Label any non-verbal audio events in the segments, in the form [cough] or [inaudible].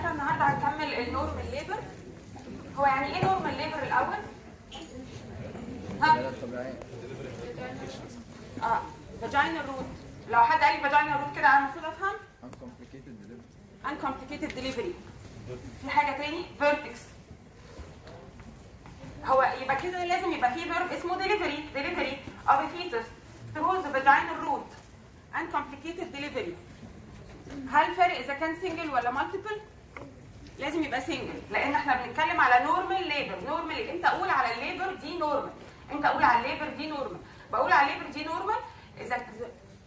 النهارده هنكمل ال normal labor. هو يعني إيه normal labor الأول؟ ها؟ آه vaginal route لو حد قال لي vaginal route كده أنا المفروض أفهم؟ Uncomplicated delivery. في حاجة تاني؟ vertex. هو يبقى كده لازم يبقى في verb اسمه delivery. Delivery of a fetus through the vaginal route uncomplicated delivery. هل فرق إذا كان single ولا multiple لازم يبقى single. لأن إحنا بنتكلم على normal labor. Normal إمتى أقول على ال labor دي normal. إمتى أقول على ال labor دي normal. بقول على ال labor دي normal إذا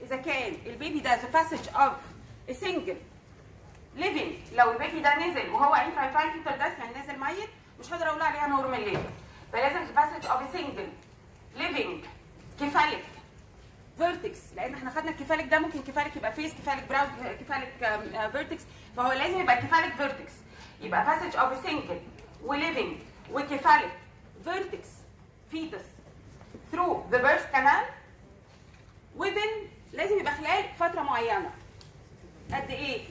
إذا كان ال baby ده passage of a single living. لو ال baby ده نزل وهو fetal death يعني نازل ميت مش هقدر أقول عليها normal labor فلازم passage of a single living. cephalic. vertex لأن إحنا خدنا ال cephalic ده ممكن cephalic يبقى face cephalic brow cephalic vertex فهو لازم يبقى cephalic vertex يبقى of a single و living و cephalic vertex fetus. Through the birth canal. Within لازم يبقى خلال فترة معينة. قد إيه؟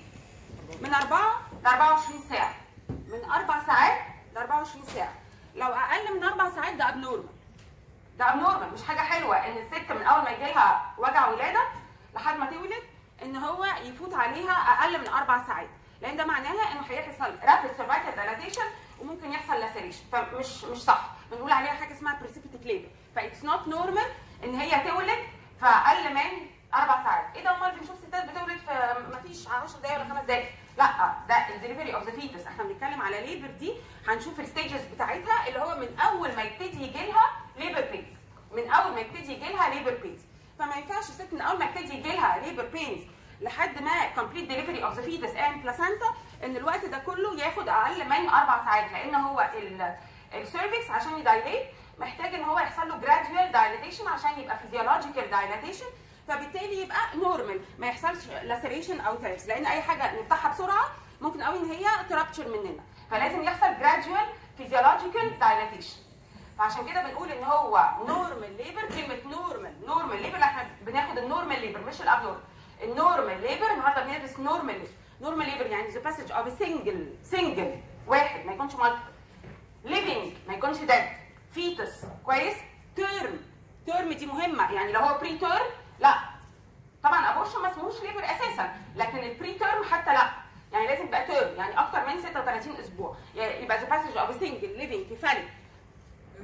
من 4 ل 24 ساعة. من 4 ساعات ل 24 ساعة. لو أقل من 4 ساعات ده abnormal ده abnormal مش حاجة حلوة إن الست من أول ما يجي لها وجع ولادة لحد ما تولد إن هو يفوت عليها أقل من 4 ساعات. لأن ده معناها إنه هيحصل rapid cervical dilatation وممكن يحصل laceration فمش مش صح. بنقول عليها حاجة اسمها precipitate labor. ف it's not normal إن هي تولد في أقل من أربع ساعات. إيه ده؟ امال بنشوف ستات بتولد في مفيش 10 دقايق ولا 5 دقايق. لا ده ال delivery of the fetus إحنا بنتكلم على labor دي هنشوف ال stages بتاعتها اللي هو من أول ما يبتدي يجي لها labor pains من أول ما يبتدي يجي لها labor pains فما ينفعش ست من أول ما يبتدي يجي لها labor pains لحد ما complete delivery of the fetus and placenta إن الوقت ده كله ياخد أقل من أربع ساعات لأن هو ال cervix عشان ي dilate محتاج إن هو يحصل له gradual dilatation عشان يبقى physiological dilatation فبالتالي يبقى normal ما يحصلش laceration أو tears لأن أي حاجة نفتحها بسرعة ممكن قوي إن هي ت rupture مننا فلازم يحصل gradual physiological dilatation فعشان كده بنقول إن هو normal labor كلمة normal normal labor إحنا بناخد ال normal labor مش ال abnormal ال normal labor النهارده بندرس normal labor normal labor يعني the passage of single single واحد. ما يكونش multi living ما يكونش dead fetus كويس؟ term term دي مهمة. يعني لو هو preterm لا. طبعا abortion ما اسمهوش labor أساسا. لكن ال preterm حتى لا. يعني لازم يبقى term يعني أكتر من 36 أسبوع. يعني يبقى the passage of single living cephalic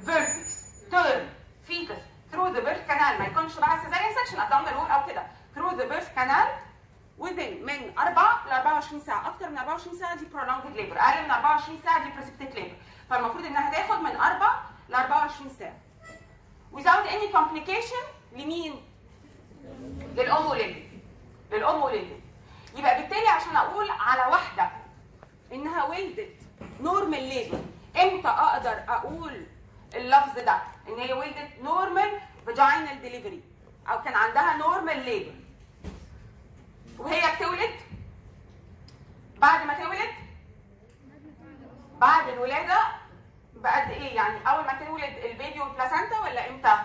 vertex term fetus through the birth canal ما يكونش بقى cesarean section abdominal wall أو كده. through the birth canal within من 4 ل 24 ساعه أكتر من 24 ساعه دي prolonged labor. أقل من 24 ساعه دي precipitate labor. فالمفروض انها تاخد من 4 ل 24 ساعه without any complication لمين؟ للام وللبيبي للام وللبيبي يبقى بالتالي عشان أقول على واحدة انها ولدت normal labor إمتى أقدر أقول اللفظ ده ان هي ولدت normal vaginal delivery أو كان عندها normal labor وهي بتولد بعد ما تولد بعد الولادة بقد إيه يعني؟ أول ما تولد ال baby وال placenta ولا إمتى؟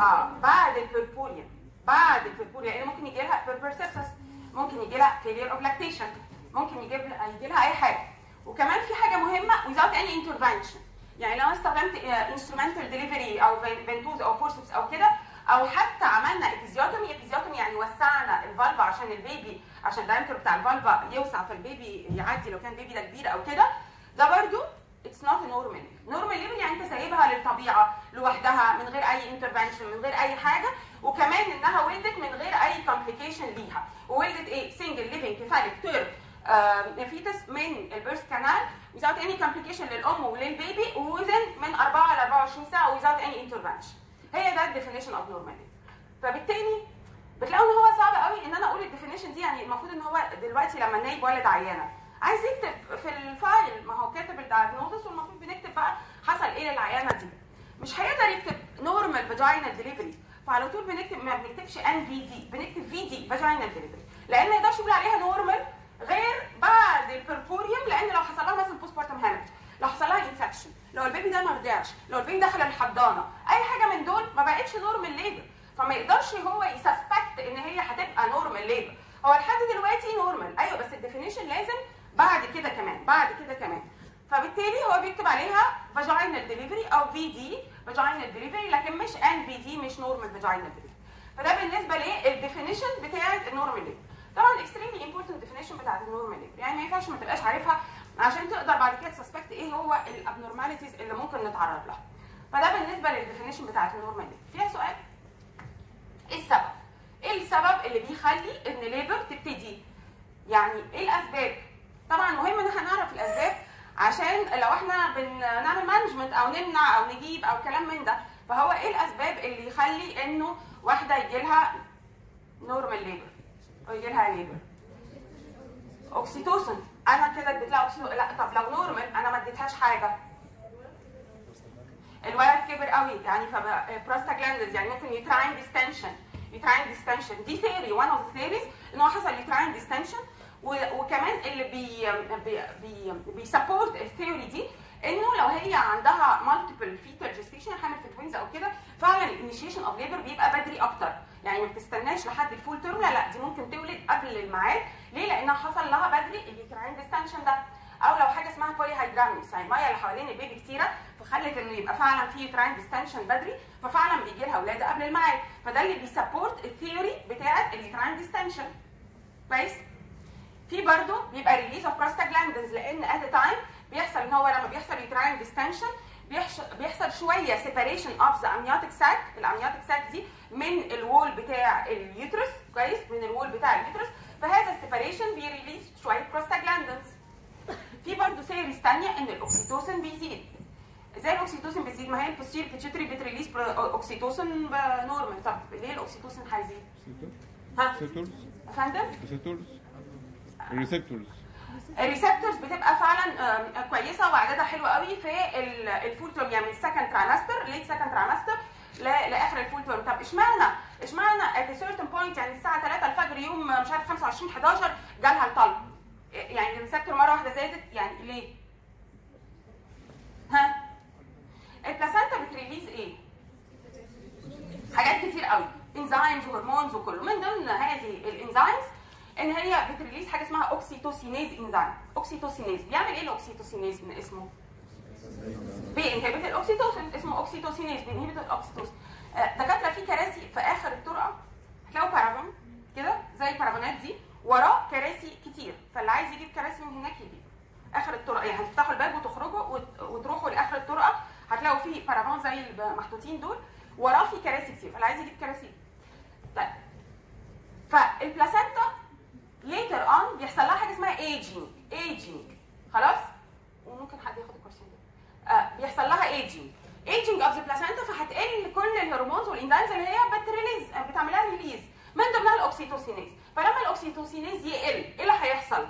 آه بعد ال puerperium بعد ال puerperium لأن ممكن يجي لها puerperal sepsis ممكن يجي لها failure of lactation ممكن يجي لها أي حاجة. وكمان في حاجة مهمة without any intervention. يعني لو استخدمت instrumental delivery أو ventouse أو forceps أو كده أو حتى عملنا episiotomy episiotomy يعني وسعنا ال vulva عشان ال baby عشان ال diameter بتاع ال vulva يوسع فال baby يعدي لو كان ال baby ده كبير أو كده ده برده it's not normal normal labor يعني أنت سايبها للطبيعة لوحدها من غير أي intervention من غير أي حاجة وكمان إنها ولدت من غير أي complication ليها. وولدت إيه؟ single living cephalic term fetus من ال birth canal without any complication للأم وللبيبي within من 4 ل 24 ساعة without any intervention. هي ده ال definition of normal فبالتالي بتلاقوا إن هو صعب قوي إن أنا أقول ال definition دي يعني المفروض إن هو دلوقتي لما النايب ولد عيانة. عايز يكتب في ال file ما هو كاتب ال diagnosis والمفروض بنكتب بقى حصل إيه للعيانة دي. مش هيقدر يكتب normal vaginal delivery فعلى طول بنكتب ما بنكتبش NVD بنكتب VD vaginal delivery لأن ما يقدرش يقول عليها normal غير بعد ال puerperium لأن لو حصل لها مثلا postpartum hemorrhage لو حصل لها infection لو ال baby ده ما رضعش لو ال baby دخل الحضانة أي حاجة من دول ما بقتش normal labor فما يقدرش هو ي suspect إن هي هتبقى normal labor هو لحد دلوقتي normal أيوه بس ال definition لازم بعد كده كمان بعد كده كمان. فبالتالي هو بيكتب عليها vaginal delivery أو VD vaginal delivery لكن مش NVD مش normal vaginal delivery فده بالنسبة لل definition بتاعة ال normal labor طبعا extremely important definition بتاعه ال normal labor يعني ما ينفعش ما تبقاش عارفها عشان تقدر بعد كده ت suspect إيه هو ال abnormalities اللي ممكن نتعرض لها. فده بالنسبة لل definition بتاعه ال normal labor فيها سؤال؟ إيه السبب؟ إيه السبب اللي بيخلي إن labor تبتدي؟ يعني إيه الأسباب؟ طبعا مهم إن إحنا نعرف الأسباب عشان لو إحنا بنعمل management أو نمنع أو نجيب أو كلام من ده فهو إيه الأسباب اللي يخلي إنه واحدة يجي لها normal labor أو يجي لها labor oxytocin أنا كده اديت لها oxytocin لا طب لو normal أنا ما اديتهاش حاجة الولد كبر قوي يعني فبروستاجلاندز يعني ممكن uterine distension uterine distension دي theory one of theories ان هو حصل uterine distension وكمان اللي بي بي بي بي support ال theory دي انه لو هي عندها multiple fetal gestation حامل في twins أو كده فعلا ال initiation of labor بيبقى بدري أكتر يعني ما بتستناش لحد ال full term لا لا دي ممكن تولد قبل الميعاد. ليه؟ لأنها حصل لها بدري ال uterine distension ده. أو لو حاجة اسمها polyhydramnios يعني الميه اللي حوالين ال baby كتيرة فخلت إنه يبقى فعلا في uterine distension بدري ففعلا بيجي لها ولادة قبل الميعاد. فده اللي بي support ال theory بتاعه ال uterine distension كويس؟ في برضه بيبقى release of prostaglandins لأن at time بيحصل إن هو لما بيحصل uterine distension بيحصل شوية separation of the amniotic sac ال amniotic sac دي من ال wall بتاع ال uterus كويس؟ من ال wall بتاع ال uterus. فهذا ال separation بي release شوية بروستاجلاندنز في برضه theories ثانية إن ال oxytocin بيزيد. إزاي ال oxytocin بيزيد ما هي ال posterior pituitary بت release oxytocin normal طب ليه ال oxytocin هيزيد؟ ها؟ receptors يا فندم؟ receptors receptors ال receptors بتبقى فعلا كويسة وعددها حلو قوي في ال- ال full term يعني من ال second trimester late second trimester لآخر ال full term طب اشمعنى؟ اشمعنى at certain point يعني الساعة 3 الفجر يوم مش عارف 25 11 جالها الطلق؟ يعني ال receptor مرة واحدة زادت يعني ليه؟ ها؟ ال placenta بت release إيه؟ حاجات كتير قوي. enzymes و hormones وكله. من ضمن هذه ال enzymes إن هي بت release حاجة اسمها oxytocinase enzyme. oxytocinase. بيعمل إيه ال oxytocinase من اسمه؟ بينهبت الاوكسيتوسين اسمه أوكسيتوسينيز بينهبت الاوكسيتوسين آه، دكاترة في كراسي في آخر الطرقة. هتلاقوا بارافان كده زي البارافانات دي. وراه كراسي كتير. فاللي عايز يجيب كراسي من هناك يجيب. آخر الطرقة. يعني هتفتحوا الباب وتخرجوا وت- وتروحوا لآخر الطرقة. هتلاقوا في بارافان زي المحطوطين دول. وراه في كراسي كتير. فاللي عايز يجيب كراسي. طيب. فال placenta later on بيحصل لها حاجة اسمها aging aging خلاص؟ وممكن حد ياخد الكرسي ده آه بيحصل لها aging aging of the placenta فهتقل كل ال hormones وال enzymes اللي هي بت release بتعملها release من ضمنها ال oxytocinase فلما ال oxytocinase يقل إيه اللي هيحصل؟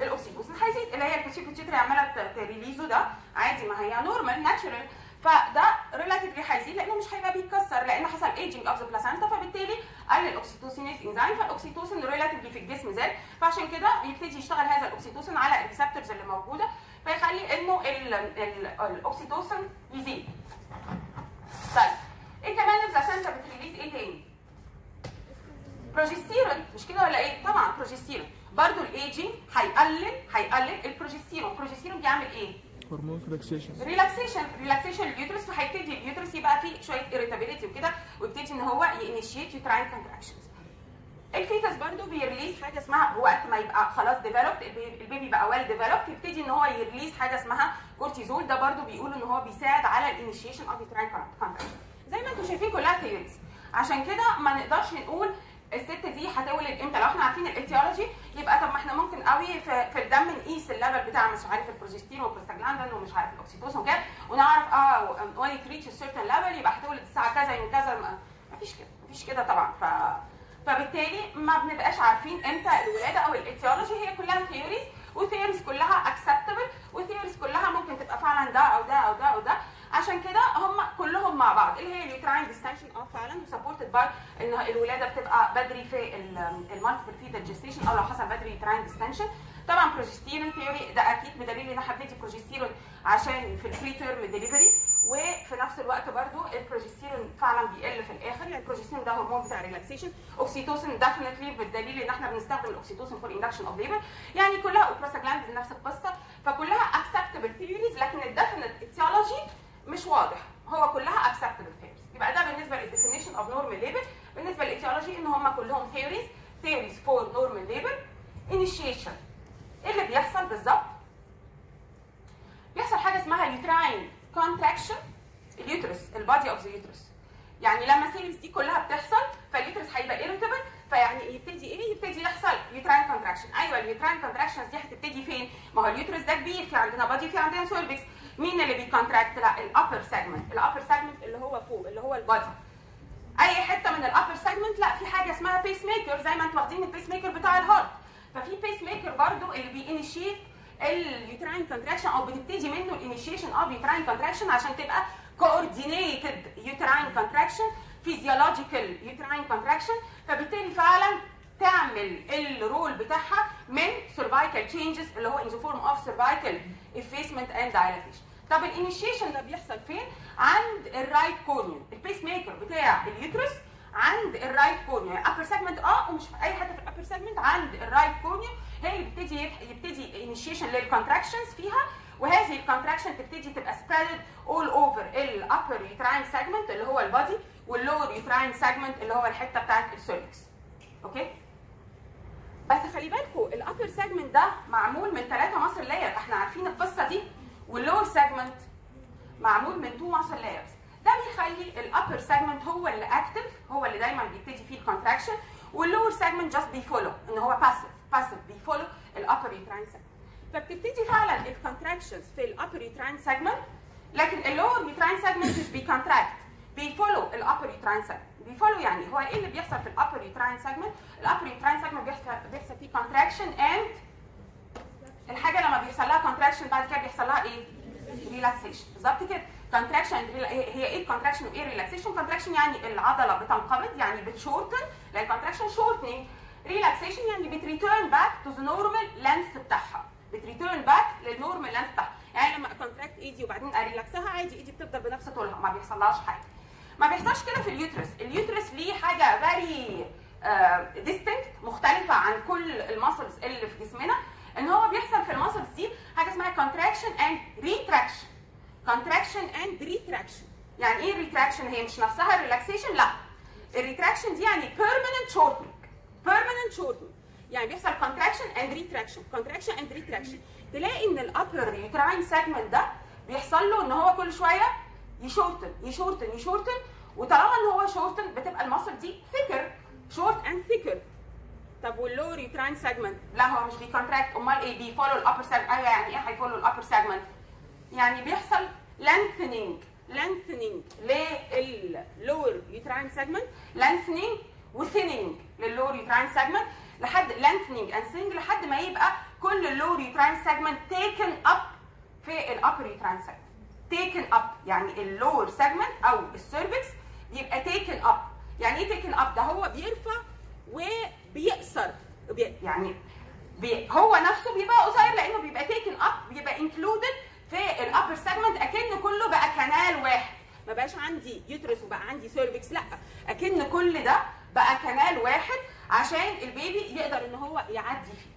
ال oxytocin هيزيد اللي هي ال posterior pituitary عماله ت release ه ده. عادي ما هي normal natural فده relatively هيزيد لأنه مش هيبقى بيتكسر لأن حصل aging of the placenta فبالتالي قل ال oxytocinase enzyme فال oxytocin relatively في الجسم زاد فعشان كده يبتدي يشتغل هذا ال oxytocin على ال receptors اللي موجودة فيخلي إنه ال- ال- ال oxytocin يزيد. طيب إيه كمان ال placenta بت release إيه تاني؟ بروجستيرون مش كده ولا إيه؟ طبعا بروجستيرون برضه ال aging هيقلل هيقلل ال progesterone ال progesterone بيعمل إيه؟ هرمون relaxation relaxation relaxation ال uterus فهيبتدي ال uterus يبقى فيه شوية irritability وكده ويبتدي إن هو ي initiate uterine contractions ال fetus برضو بي release حاجة اسمها وقت ما يبقى خلاص developed ال baby بقى well developed يبتدي إن هو ي release حاجة اسمها كورتيزول ده برضو بيقولوا إن هو بيساعد على ال initiation of uterine contraction زي ما أنتم شايفين كلها theories عشان كده ما نقدرش نقول الست دي هتولد إمتى؟ لو إحنا عارفين ال etiology يبقى طب ما إحنا ممكن قوي في, في الدم نقيس ال level بتاع مش عارف ال progesterone وال prostaglandin ومش عارف الاكسيتوسين وكده ونعرف آه when it reach certain level يبقى هتولد الساعة كذا يوم كذا ما فيش كده ما فيش كده طبعا. ف فبالتالي ما بنبقاش عارفين إمتى الولادة أو ال etiology هي كلها theories و theories كلها acceptable و theories كلها ممكن تبقى فعلا ده أو ده أو ده أو ده. عشان كده هم كلهم مع بعض. اللي هي ال uterine distension آه فعلا و supported by إن الولادة بتبقى بدري في ال multiple fetal gestation أو لو حصل بدري uterine distension. طبعا progesterone theory ده أكيد بدليل إن إحنا بندي بروجستيرون عشان في ال preterm delivery وفي نفس الوقت برضو البروجستيرون فعلا بيقل في الآخر. يعني البروجستيرون ده هرمون بتاع relaxation oxytocin definitely بالدليل إن إحنا بنستخدم ال oxytocin for induction of labor يعني كلها اوبروستاجلاندز نفس القصة. فكلها acceptable theories لكن ال definite etiology مش واضح. هو كلها acceptable theories يبقى ده بالنسبة لل definition of normal labor بالنسبة لل etiology إن هم كلهم theories theories for normal labor initiation إيه اللي بيحصل بالظبط؟ بيحصل حاجة اسمها uterine contraction ال uterus ال body of the uterus يعني لما ال theories دي كلها بتحصل فال uterus هيبقى irritable فيعني يبتدي إيه؟ يبتدي يحصل uterine contraction أيوه ال uterine contractions دي هتبتدي فين؟ ما هو ال uterus ده كبير في عندنا body في عندنا cervix مين اللي بي contract لا ال upper segment ال upper segment اللي هو فوق اللي هو ال body أي حتة من ال upper segment لا في حاجة اسمها pacemaker زي ما أنتوا واخدين ال pacemaker بتاع ال heart ففي pacemaker برضو اللي بي initiate ال uterine contraction أو بتبتدي منه ال initiation of uterine contraction عشان تبقى coordinated uterine contraction physiological uterine contraction. فبالتالي فعلا تعمل ال role بتاعها من cervical changes اللي هو in the form of cervical effacement and dilatation. طب الإنيشيشن ده بيحصل فين؟ عند ال right cornu ال pacemaker بتاع ال uterus عند ال right cornu يعني upper segment آه ومش في أي حتة في ال upper segment عند ال right cornu هي اللي بيبتدي يبتدي initiation لل contractions فيها وهذه ال contraction تبتدي تبقى spread all over ال upper uterine segment اللي هو ال body وال lower uterine segment اللي هو الحتة بتاعت ال cervix Okay؟ بس خلي بالكم ال upper segment ده معمول من ثلاثة muscle layer إحنا عارفين القصة دي. وال lower segment معمول من two muscle layers ده بيخلي ال upper segment هو اللي active هو اللي دايما بيبتدي فيه الكونتراكشن واللور سيجمنت جاست بيفولو إن هو باسيف باسيف بيفولو الابر يوتراين سيجمنت فبتبتدي فعلا الكونتراكشنز في الابر يوتراين سيجمنت لكن اللور يوتراين سيجمنت مش بيكونتراكت بي follow ال upper uterine segment بي follow يعني هو إيه اللي بيحصل في ال upper uterine segment ال upper uterine segment بيحصل بيحصل فيه contraction and الحاجة لما بيحصل لها contraction بعد كده بيحصل لها إيه؟ relaxation بالظبط كده. contraction هي إيه ال contraction وإيه relaxation contraction يعني العضلة بتنقبض يعني بت shorten لأن ال contraction shortening relaxation يعني بت return back to the normal length بتاعها. بت return back لل normal length بتاعها. يعني لما contract ايدي وبعدين ا relax ها عادي ايدي بتفضل بنفس طولها ما بيحصلهاش حاجة. ما بيحصلش كده في ال uterus. ال uterus ليه حاجة very distinct مختلفة عن كل ال muscles اللي في جسمنا. إن هو بيحصل في ال muscles دي حاجة اسمها contraction and retraction contraction and retraction يعني إيه retraction هي مش نفسها relaxation لا. ال retraction دي يعني permanent shortening. permanent shortening. يعني بيحصل contraction and retraction. contraction and retraction. تلاقي إن ال upper uterine segment ده بيحصل له إن هو كل شوية ي shorten ي shorten ي shorten. وطالما إن هو shorten بتبقى ال muscle دي thicker short and thicker طب وال lower uterine segment لا هو مش بي contract أمال إيه؟ بي follow ال upper segment أيوه يعني إيه هي follow ال upper segment يعني بيحصل lengthening. Lengthening لل lower uterine segment lengthening و thinning لل lower uterine segment لحد lengthening and thinning لحد ما يبقى كل ال lower uterine segment taken up في ال upper uterine segment taken up يعني ال lower segment أو ال cervix يبقى taken up. يعني إيه taken up ده هو بيرفع وبيقصر. بي يعني بي هو نفسه بيبقى قصير لأنه بيبقى taken up بيبقى included في ال upper segment أكن كله بقى canal واحد. ما بقاش عندي uterus وبقى عندي cervix لأ. أكن كل ده بقى canal واحد عشان ال baby يقدر إن هو يعدي فيه.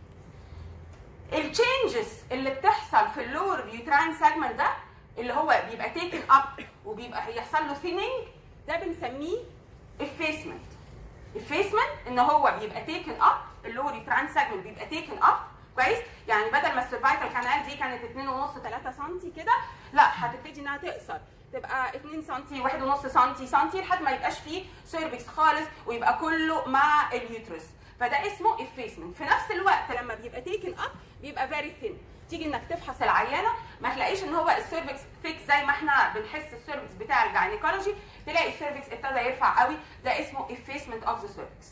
ال changes اللي بتحصل في ال lower uterine segment ده اللي هو بيبقى taken up وبيبقى هيحصل له thinning ده بنسميه effacement effacement إن هو بيبقى taken up ال lower uterine segment بيبقى taken up كويس؟ يعني بدل ما ال cervical canal دي كانت 2.5 3 سم كده لا هتبتدي إنها تقصر. تبقى 2 سم 1.5 سم سم لحد ما يبقاش فيه cervix خالص ويبقى كله مع ال uterus. فده اسمه effacement في نفس الوقت لما بيبقى taken up بيبقى very thin تيجي إنك تفحص العيانة ما تلاقيش إن هو ال cervix thick زي ما إحنا بنحس ال cervix بتاع ال gynecology تلاقي ال cervix ابتدى يرفع قوي ده اسمه effacement of the cervix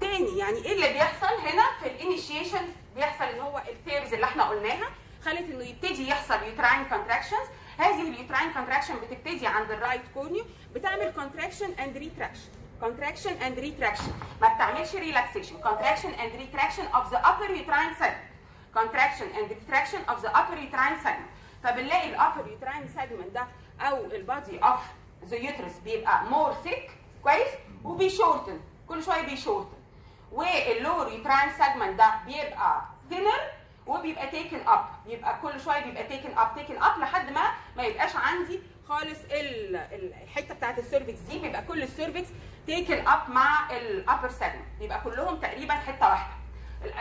تاني يعني إيه اللي بيحصل هنا؟ في الانيشيشن بيحصل ان هو ال theories اللي إحنا قلناها خلت إنه يبتدي يحصل uterine contractions هذه ال uterine contraction بتبتدي عند ال right cornu بتعمل contraction and retraction contraction and retraction. ما بتعملش relaxation contraction and retraction of the upper uterine segment. contraction and retraction of the upper uterine segment. فبنلاقي ال upper uterine segment ده أو ال body of the uterus بيبقى more thick كويس؟ وبي shorten كل شوية بي shorten وال lower uterine segment ده بيبقى thinner وبيبقى taken up بيبقى كل شوية بيبقى taken up taken up لحد ما ما يبقاش عندي خالص ال- ال- الحتة بتاعت ال cervix دي. بيبقى كل ال cervix taken up مع ال upper segment بيبقى كلهم تقريبا حتة واحدة.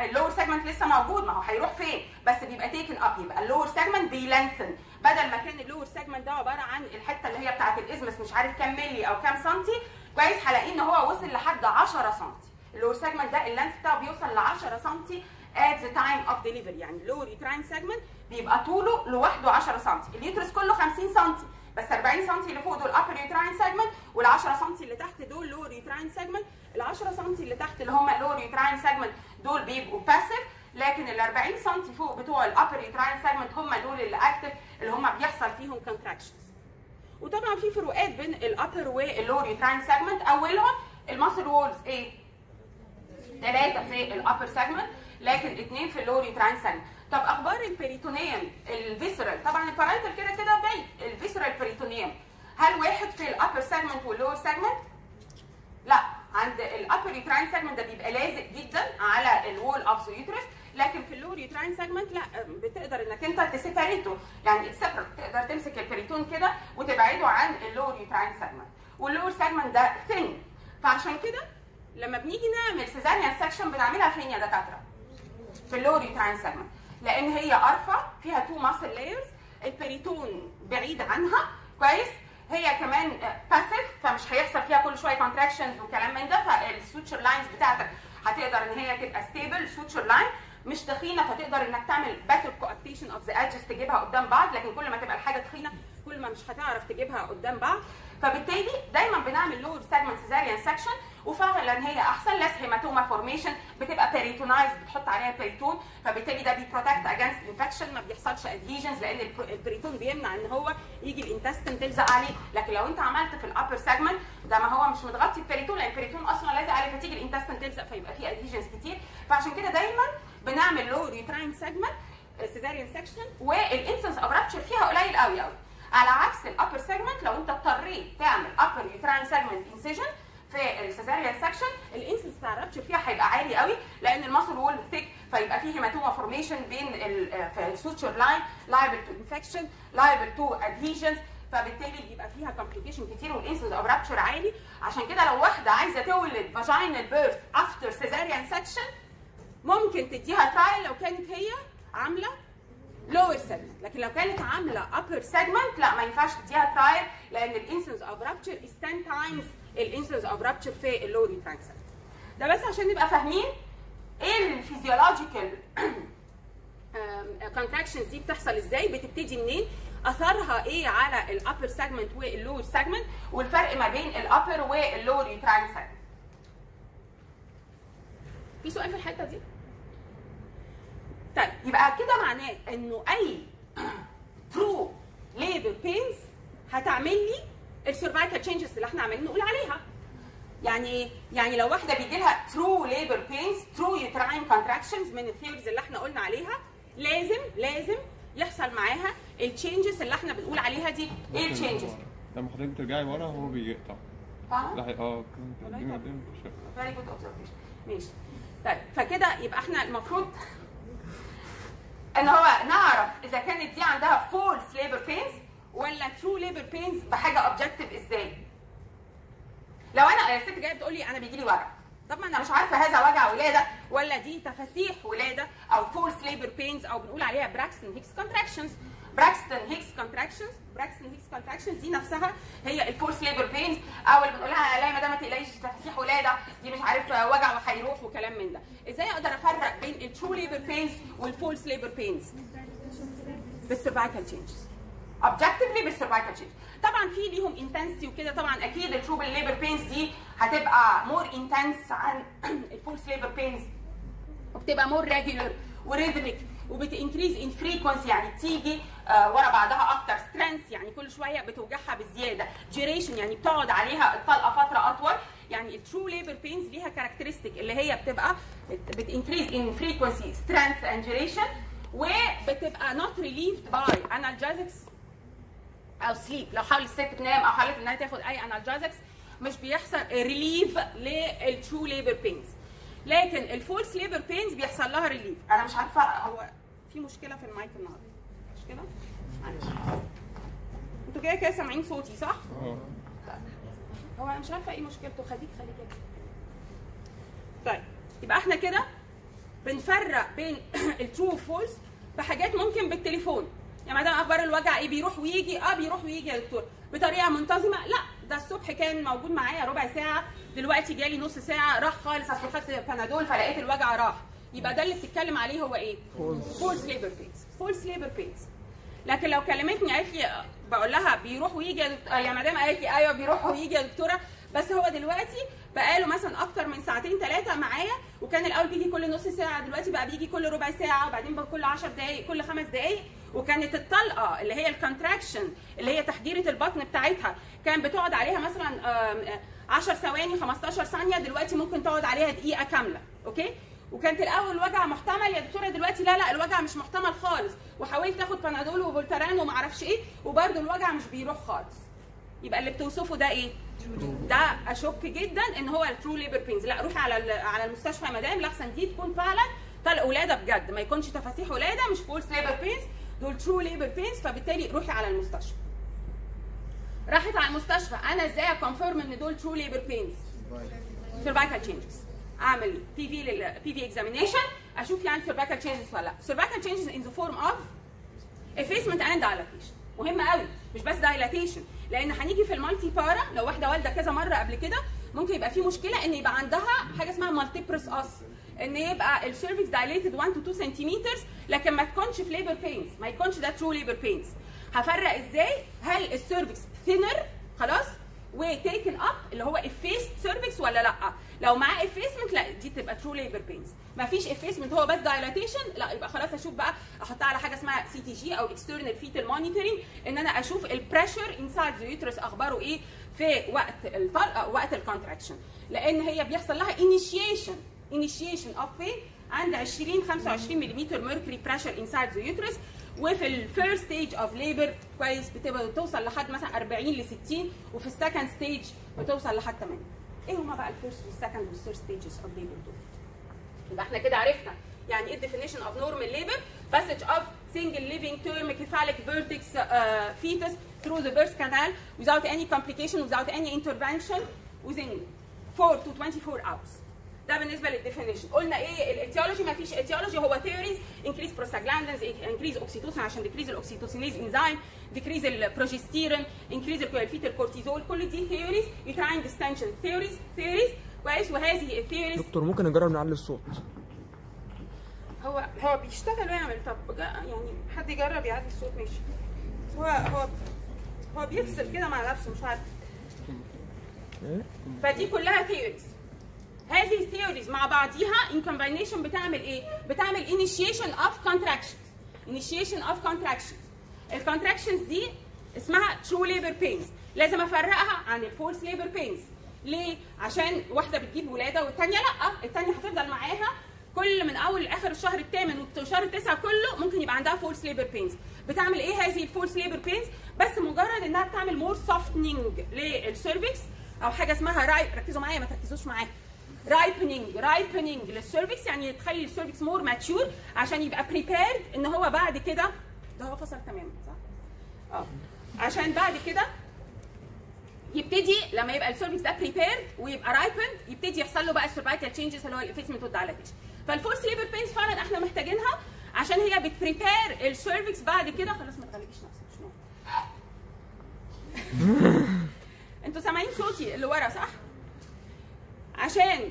ال lower segment لسه موجود ما هو هيروح فين؟ بس بيبقى taken up يبقى ال lower segment بي lengthen بدل ما كان ال lower segment ده عبارة عن الحتة اللي هي بتاعت ال isthmus مش عارف كام ملي أو كام سنتي كويس؟ هلاقيه إن هو وصل لحد 10 سنتي ال lower segment ده ال length بتاعه بيوصل ل 10 سنتي at the time of delivery. يعني ال lower uterine segment بيبقى طوله لوحده 10 سنتي ال uterus كله 50 سنتي بس 40 سنتي اللي فوق دول upper uterine segment وال 10 سنتي اللي تحت دول lower uterine segment. ال 10 سنتي اللي تحت اللي هم lower uterine segment دول بيبقوا passive. لكن ال 40 سنتي فوق بتوع ال upper uterine segment هم دول اللي active اللي هم بيحصل فيهم contractions. وطبعا في فروقات بين ال upper وال lower uterine segment أولهم ال muscle walls إيه؟ ثلاثة في ال upper segment لكن اثنين في ال lower uterine segment طب أخبار ال peritoneum ال visceral طبعا ال parietal كده كده بعيد ال visceral peritoneum هل واحد في ال upper segment وال lower segment؟ لا. عند ال upper uterine segment ده بيبقى لازق جدا على ال wall of uterus لكن في ال lower uterine segment لا بتقدر انك انت ت separate ه يعني ت separate تقدر تمسك البريتون كده وتبعده عن ال lower uterine segment وال lower segment ده thin فعشان كده لما بنيجي نعمل cesarean section بنعملها فين يا دكاترة؟ في ال lower uterine segment لأن هي ارفع فيها two muscle layers البريتون بعيد عنها. كويس؟ هي كمان passive فمش هيحصل فيها كل شوية contractions وكلام من ده. فال suture lines بتاعتك هتقدر إن هي تبقى stable suture line مش تخينة فتقدر إنك تعمل better coaptation of the edges تجيبها قدام بعض لكن كل ما تبقى الحاجة تخينة كل ما مش هتعرف تجيبها قدام بعض. فبالتالي دايما بنعمل lower segment cesarean section وفعلا هي أحسن less hematoma formation بتبقى peritonized بتحط عليها بيريتون فبالتالي ده بي protect against infection ما بيحصلش adhesions لأن البر- البريتون بيمنع إن هو يجي ال intestine تلزق عليه. لكن لو أنت عملت في ال upper segment ده ما هو مش متغطي البريتون لأن البريتون أصلا لازق عليه فتيجي ال intestine تلزق فيبقى فيه adhesions كتير. فعشان كده دايما بنعمل lower uterine segment cesarean section وال incidence of rupture فيها قليل قوي قوي. على عكس ال upper segment لو انت اضطريت تعمل upper uterine segment incision في ال cesarean section ال incidence بتاع ال rupture فيها هيبقى عالي قوي لأن ال muscle wall thick فيبقى فيه hematoma formation بين ال- في ال suture line liable to infection liable to adhesions فبالتالي بيبقى فيها complication كتير وال incidence of rupture عالي. عشان كده لو واحدة عايزة تولد vaginal birth after cesarean section ممكن تديها trial لو كانت هي عاملة lower segment. لكن لو كانت عاملة upper segment لا ما ينفعش تديها trial لأن ال incidence of rupture is 10 times ال incidence of rupture في ال lower segment ده بس عشان نبقى فاهمين إيه ال physiological contractions دي بتحصل إزاي بتبتدي منين أثرها إيه على ال upper segment وال lower segment والفرق ما بين ال upper وال lower uterine segment في سؤال في الحتة دي؟ طيب يبقى كده معناه إنه أي true labor pains هتعمل لي ال cervical changes اللي إحنا عمالين نقول عليها يعني؟ يعني لو واحدة بيجي لها true labor pains true uterine contractions من ال theories اللي إحنا قلنا عليها لازم لازم يحصل معاها ال changes اللي إحنا بنقول عليها دي إيه ال changes؟ لما حضرتك ترجعي ورا هو بيقطع فاهمه؟ لا آه كنت. very good observation ماشي طيب فكده يبقى إحنا المفروض ان هو نعرف اذا كانت دي عندها false labor pains ولا true labor pains بحاجة objective إزاي. لو أنا الست جاية بتقول لي أنا بيجي لي وجع. طب ما أنا مش عارفة هذا وجع ولادة ولا دي تفاسيح ولادة أو false labor pains أو بنقول عليها Braxton Hicks contractions Braxton Hicks contractions Braxton Hicks contractions دي نفسها هي ال false labor pains أو اللي بنقول لها لا يا مدام ما تقلقيش دي تفاسيح ولادة دي مش عارف وجع وهيروح وكلام من ده. إزاي أقدر أفرق بين الترو ليبر بينز والفولس ليبر بينز بالسيرفايكال تشينجز اوبجكتيفلي بالسيرفايكال تشينج طبعا في ليهم intensity وكده. طبعا أكيد ال true labor pains دي هتبقى more intense عن ال false labor pains وبتبقى more regular و rhythmic وبت increase in frequency يعني بتيجي آه ورا بعضها أكتر. strength يعني كل شوية بتوجعها بزيادة. duration يعني بتقعد عليها الطلقه فترة أطول. يعني ال true labor pains ليها characteristic اللي هي بتبقى بت increase in frequency strength and duration وبتبقى not relieved by analgesics أو sleep لو حاولت الست تنام أو حاولت إنها تاخد أي analgesics مش بيحصل relief لل true labor pains لكن ال false labor pains بيحصل لها relief أنا مش عارفة هو في مشكلة في المايك النهارده. مش كده؟ معلش. أنتوا كده كده سامعين صوتي صح؟ آه. هو أنا مش عارفة إيه مشكلته. خليك خليك كده طيب يبقى إحنا كده بنفرق بين [clears throat] ال true و false بحاجات ممكن بالتليفون. يا مدام أخبار الوجع إيه بيروح ويجي آه بيروح ويجي يا دكتور. بطريقة منتظمة؟ لا ده الصبح كان موجود معايا ربع ساعة دلوقتي جالي نص ساعة راح خالص اصل خدت بنادول فلقيت الوجع راح. يبقى ده اللي بتتكلم عليه هو إيه؟ false labor pains false labor pains لكن لو كلمتني قالت لي بقول لها بيروح ويجي يا يا مدام قالت لي أيوه بيروح ويجي يا دكتورة. بس هو دلوقتي بقاله مثلا أكتر من ساعتين ثلاثة معايا وكان الأول بيجي كل نص ساعة دلوقتي بقى بيجي كل ربع ساعة وبعدين بقى كل 10 دقائق كل خمس دقائق وكانت الطلقة اللي هي ال contraction اللي هي تحجيرة البطن بتاعتها كان بتقعد عليها مثلا آم، آه، 10 ثواني 15 ثانية دلوقتي ممكن تقعد عليها دقيقة كاملة. okay؟ وكانت الأول الوجع محتمل يا دكتورة دلوقتي لا لا الوجع مش محتمل خالص. وحاولت آخد بنادول وفولتاران وما أعرفش إيه وبرده الوجع مش بيروح خالص. يبقى اللي بتوصفه ده إيه؟ ده أشك جدا إن هو ال true labor pains لا روحي على على المستشفى مدام لأحسن دي تكون فعلا طلق ولادة بجد. ما يكونش تفاسيح ولادة مش false labor pains دول true labor pains فبالتالي روحي على المستشفى. راحت على المستشفى. أنا إزاي أ confirm إن دول true labor pains cervical changes اعمل PV PV examination أشوف يعني cervical changes ولا لا. cervical changes in the form of effacement and dilatation. مهم قوي مش بس dilatation. لأن هنيجي في ال multipara لو واحدة والدة كذا مرة قبل كده ممكن يبقى في مشكلة إن يبقى عندها حاجة اسمها multiparous os إن يبقى ال cervix dilated 1 to 2 سنتيمتر لكن ما تكونش في labor pains ما يكونش ده true labor pains هفرق إزاي؟ هل ال cervix thinner خلاص؟ و taken up اللي هو effaced cervix ولا لأ؟ لو معاه effacement لا دي تبقى true labor pains ما فيش effacement هو بس dilatation لا يبقى خلاص أشوف بقى أحطها على حاجة اسمها CTG أو external fetal monitoring إن أنا أشوف ال pressure inside the uterus أخباره إيه في وقت الطلقه وقت ال contraction لأن هي بيحصل لها initiation initiation of pain عند 20 25 ملم mercury pressure inside the uterus وفي ال first stage of labor كويس بتبقى بتوصل لحد مثلا 40 ل 60 وفي ال second stage بتوصل لحد 8 ايه هما بقى الفيرست والسكند والثيرد ستيجز اوف ليبر دول يبقى احنا كده عرفنا يعني ايه definition of normal labor passage of single living term cephalic vertex uh, fetus through the birth canal without any complication without any intervention within 4 to 24 hours ده بالنسبة لل definition. قلنا إيه؟ ال etiology ما فيش etiology هو theories increase prostaglandins increase oxytocin عشان decrease ال oxytocinase enzyme decrease ال progesterone increase ال fetal cortisol. كل دي theories uterine distension theories theories كويس؟ وهذه ال theories دكتور ممكن نجرب نعلي الصوت؟ هو هو بيشتغل ويعمل. طب يعني حد يجرب يعلي الصوت؟ ماشي. هو هو هو بيفصل كده مع نفسه مش عارف. إيه؟ فدي كلها theories هذه ال theories مع بعضيها in combination بتعمل إيه؟ بتعمل initiation of contractions. Initiation of contractions. ال contractions دي اسمها true labor pains. لازم أفرقها عن ال false labor pains. ليه؟ عشان واحدة بتجيب ولادة والثانيه لأ. الثانية هتفضل معاها كل من أول لاخر الشهر الثامن والشهر التاسع كله ممكن يبقى عندها false labor pains بتعمل إيه هذه ال false labor pains بس مجرد إنها بتعمل more softening لل cervix أو حاجة اسمها رأي. ركزوا معايا ما تركزوش معايا. ripening ripening لل cervix يعني تخلي ال cervix more mature عشان يبقى prepared إن هو بعد كده ده هو فصل تماما صح؟ آه عشان بعد كده يبتدي لما يبقى ال cervix ده prepared ويبقى ripened يبتدي يحصل له بقى ال cervical changes اللي هو ال effacement وال dilatation فال false labor pains فعلا إحنا محتاجينها عشان هي بت prepare ال cervix بعد كده خلاص ما تغلبيش نفسك مهم. [laughs] أنتوا سامعين صوتي اللي ورا صح؟ عشان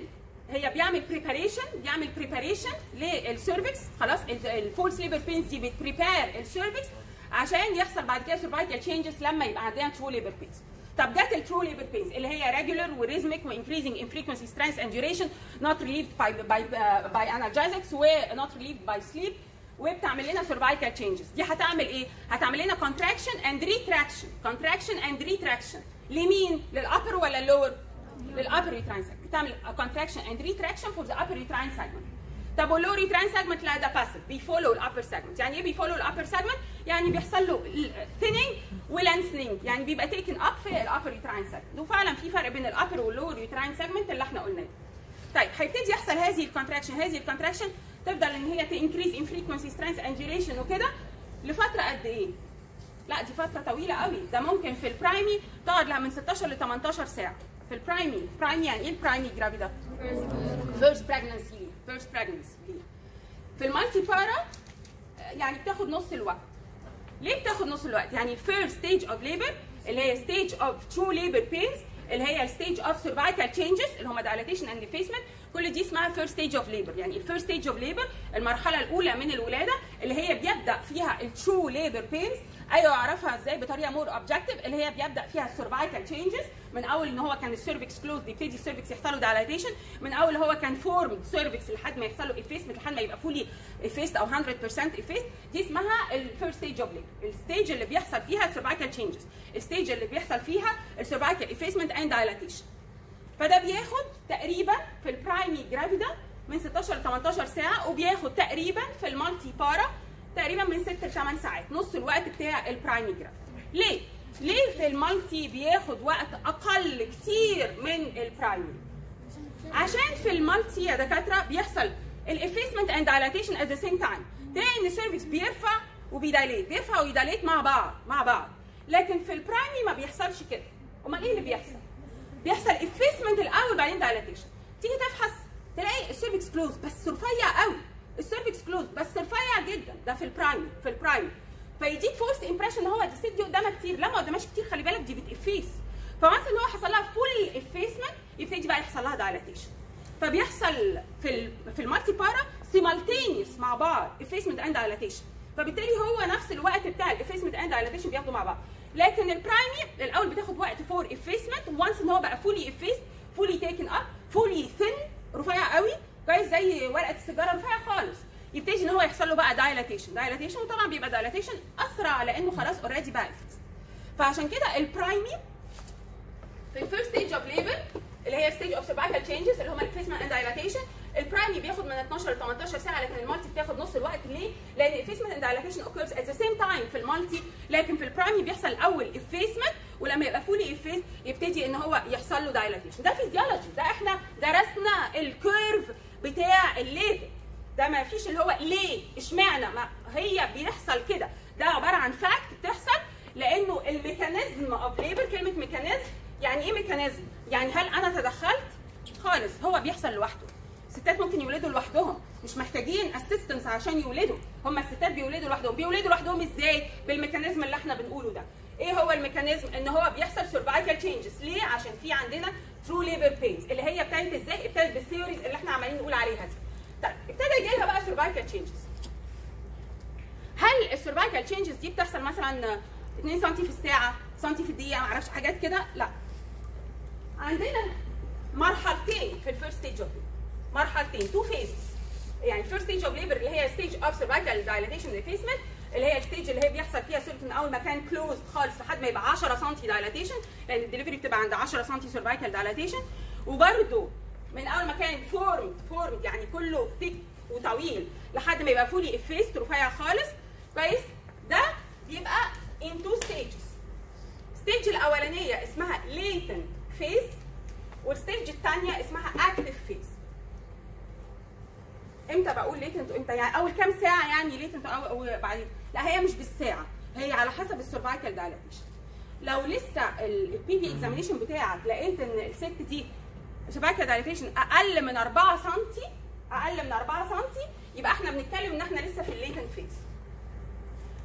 هي بيعمل preparation بيعمل preparation لل cervix خلاص ال false labor pains دي بت prepare ال cervix عشان يحصل بعد كده cervical changes لما يبقى عندنا true labor pains طب جت ال true labor pains اللي هي regular و rhythmic و increasing in frequency strength and duration not relieved by by by analgesics و not relieved by sleep وبتعمل لنا cervical changes دي هتعمل إيه؟ هتعمل لنا contraction and retraction contraction and retraction لمين؟ لل upper ولا ال lower؟ لل upper segment بتعمل contraction and retraction for the upper uterine segment طب وال lower uterine segment لا ده passive بي follow ال upper segment يعني إيه بي follow ال upper segment يعني بيحصل له thinning و lengthening يعني بيبقى taken up في ال upper uterine segment وفعلا في فرق بين ال upper وال lower uterine segment اللي إحنا قلناه. طيب هيبتدي يحصل هذه ال contraction هذه ال contraction تفضل إن هي ت increase in frequency strength and duration وكده. لفترة قد إيه؟ لا دي فترة طويلة قوي. ده ممكن في ال primi تقعد من 16 ل 18 ساعة. في ال primi primi يعني إيه ال primigravida؟ first pregnancy first pregnancy في ال multipara يعني بتاخد نص الوقت ليه بتاخد نص الوقت؟ يعني ال first stage of labor اللي هي stage of true labor pains اللي هي ال stage of cervical changes اللي هم dilatation and effacement كل دي اسمها first stage of labor يعني ال first stage of labor المرحله الاولى من الولاده اللي هي بيبدا فيها ال true labor pains أيوه أعرفها إزاي بطريقة more objective اللي هي بيبدأ فيها ال cervical changes من أول إن هو كان ال cervix closed بيبتدي ال cervix يحصل له dilatation من أول هو كان formed cervix لحد ما يحصل له effacement لحد ما يبقى fully effaced أو 100% effaced دي اسمها ال first stage of labor ال stage اللي بيحصل فيها ال cervical changes ال stage اللي بيحصل فيها ال cervical effacement and dilatation فده بياخد تقريبا في ال primigravida من 16 ل 18 ساعة وبياخد تقريبا في ال multipara تقريبا من 6 ل 8 ساعات. نص الوقت بتاع ال primigravida ليه؟ ليه في ال multi بياخد وقت أقل كتير من ال primi؟ عشان في ال multi يا دكاترة بيحصل ال effacement and dilatation at the same time تلاقي إن ال cervix بيرفع وبي dilate بيرفع وي dilate مع بعض مع بعض. لكن في ال primi ما بيحصلش كده. أمال إيه اللي بيحصل؟ بيحصل effacement الأول بعدين dilatation تيجي تفحص تلاقي ال cervix closed بس رفيع قوي. ال cervix closed بس رفيع جدا ده في ال primi في ال primi فيديك first impression إن هو الست دي قدامها كتير لا ما قدامهاش كتير خلي بالك دي بت efface ف once إن هو حصل لها full effacement يبتدي بقى يحصل لها dilatation فبيحصل في في ال multipara simultaneous مع بعض effacement and dilatation فبالتالي هو نفس الوقت بتاع ال effacement and dilatation بياخدوا مع بعض. لكن ال primi الأول بتاخد وقت for effacement once إن هو بقى fully effaced fully taken up fully thin رفيع قوي. كويس زي ورقة السيجارة رفيع خالص. يبتدي إن هو يحصل له بقى dilatation dilatation وطبعا بيبقى dilatation أسرع لأنه خلاص already بقى فعشان كده ال primi في ال first stage of labor اللي هي stage of cervical changes اللي هم ال effacement and dilatation ال primi بياخد من 12 ل 18 ساعة لكن ال multi بتاخد نص الوقت. ليه؟ لأن ال effacement and dilatation occurs at the same time في ال multi لكن في ال primi بيحصل الأول effacement ولما يبقى fully effaced يبتدي إن هو يحصل له dilatation ده فيزيولوجي ده إحنا درسنا ال curve بتاع ال labor ده ما فيش اللي هو ليه؟ اشمعنى؟ ما هي بيحصل كده. ده عبارة عن fact بتحصل لأنه ال mechanism of labor كلمة mechanism يعني إيه mechanism؟ يعني هل أنا تدخلت؟ خالص. هو بيحصل لوحده. الستات ممكن يولدوا لوحدهم. مش محتاجين assistance عشان يولدوا. هم الستات بيولدوا لوحدهم. بيولدوا لوحدهم إزاي؟ بال mechanism اللي إحنا بنقوله ده. إيه هو ال mechanism؟ إن هو بيحصل cervical changes ليه؟ عشان في عندنا true labor pains اللي هي ابتدت إزاي ابتدت بال theories اللي إحنا عمالين نقول عليها دي. طيب ابتدى يجي لها بقى cervical changes هل ال cervical changes دي بتحصل مثلا 2 سم في الساعة سم في الدقيقة معرفش حاجات كده؟ لا. عندنا مرحلتين في ال first stage of مرحلتين two phases يعني ال first stage of labor اللي هي stage of cervical dilatation or effacement اللي هي ال stage اللي هي بيحصل فيها cervix من أول ما كان closed خالص لحد ما يبقى 10 سم dilatation لأن الدليفري بتبقى عند 10 سم cervical dilatation وبرده من أول ما كان formed formed يعني كله thick وطويل لحد ما يبقى fully effaced رفيع خالص. كويس؟ ده بيبقى in two stages ال stage الأولانية اسمها latent phase وال stage الثانية اسمها active phase إمتى بقول latent وامتى يعني أول كام ساعة يعني latent أو بعدين؟ لا هي مش بالساعة هي على حسب ال cervical dilatation لو لسه ال PV examination بتاعك لقيت إن الست دي cervical dilatation أقل من 4 سم أقل من 4 سم يبقى إحنا بنتكلم إن إحنا لسه في ال latent phase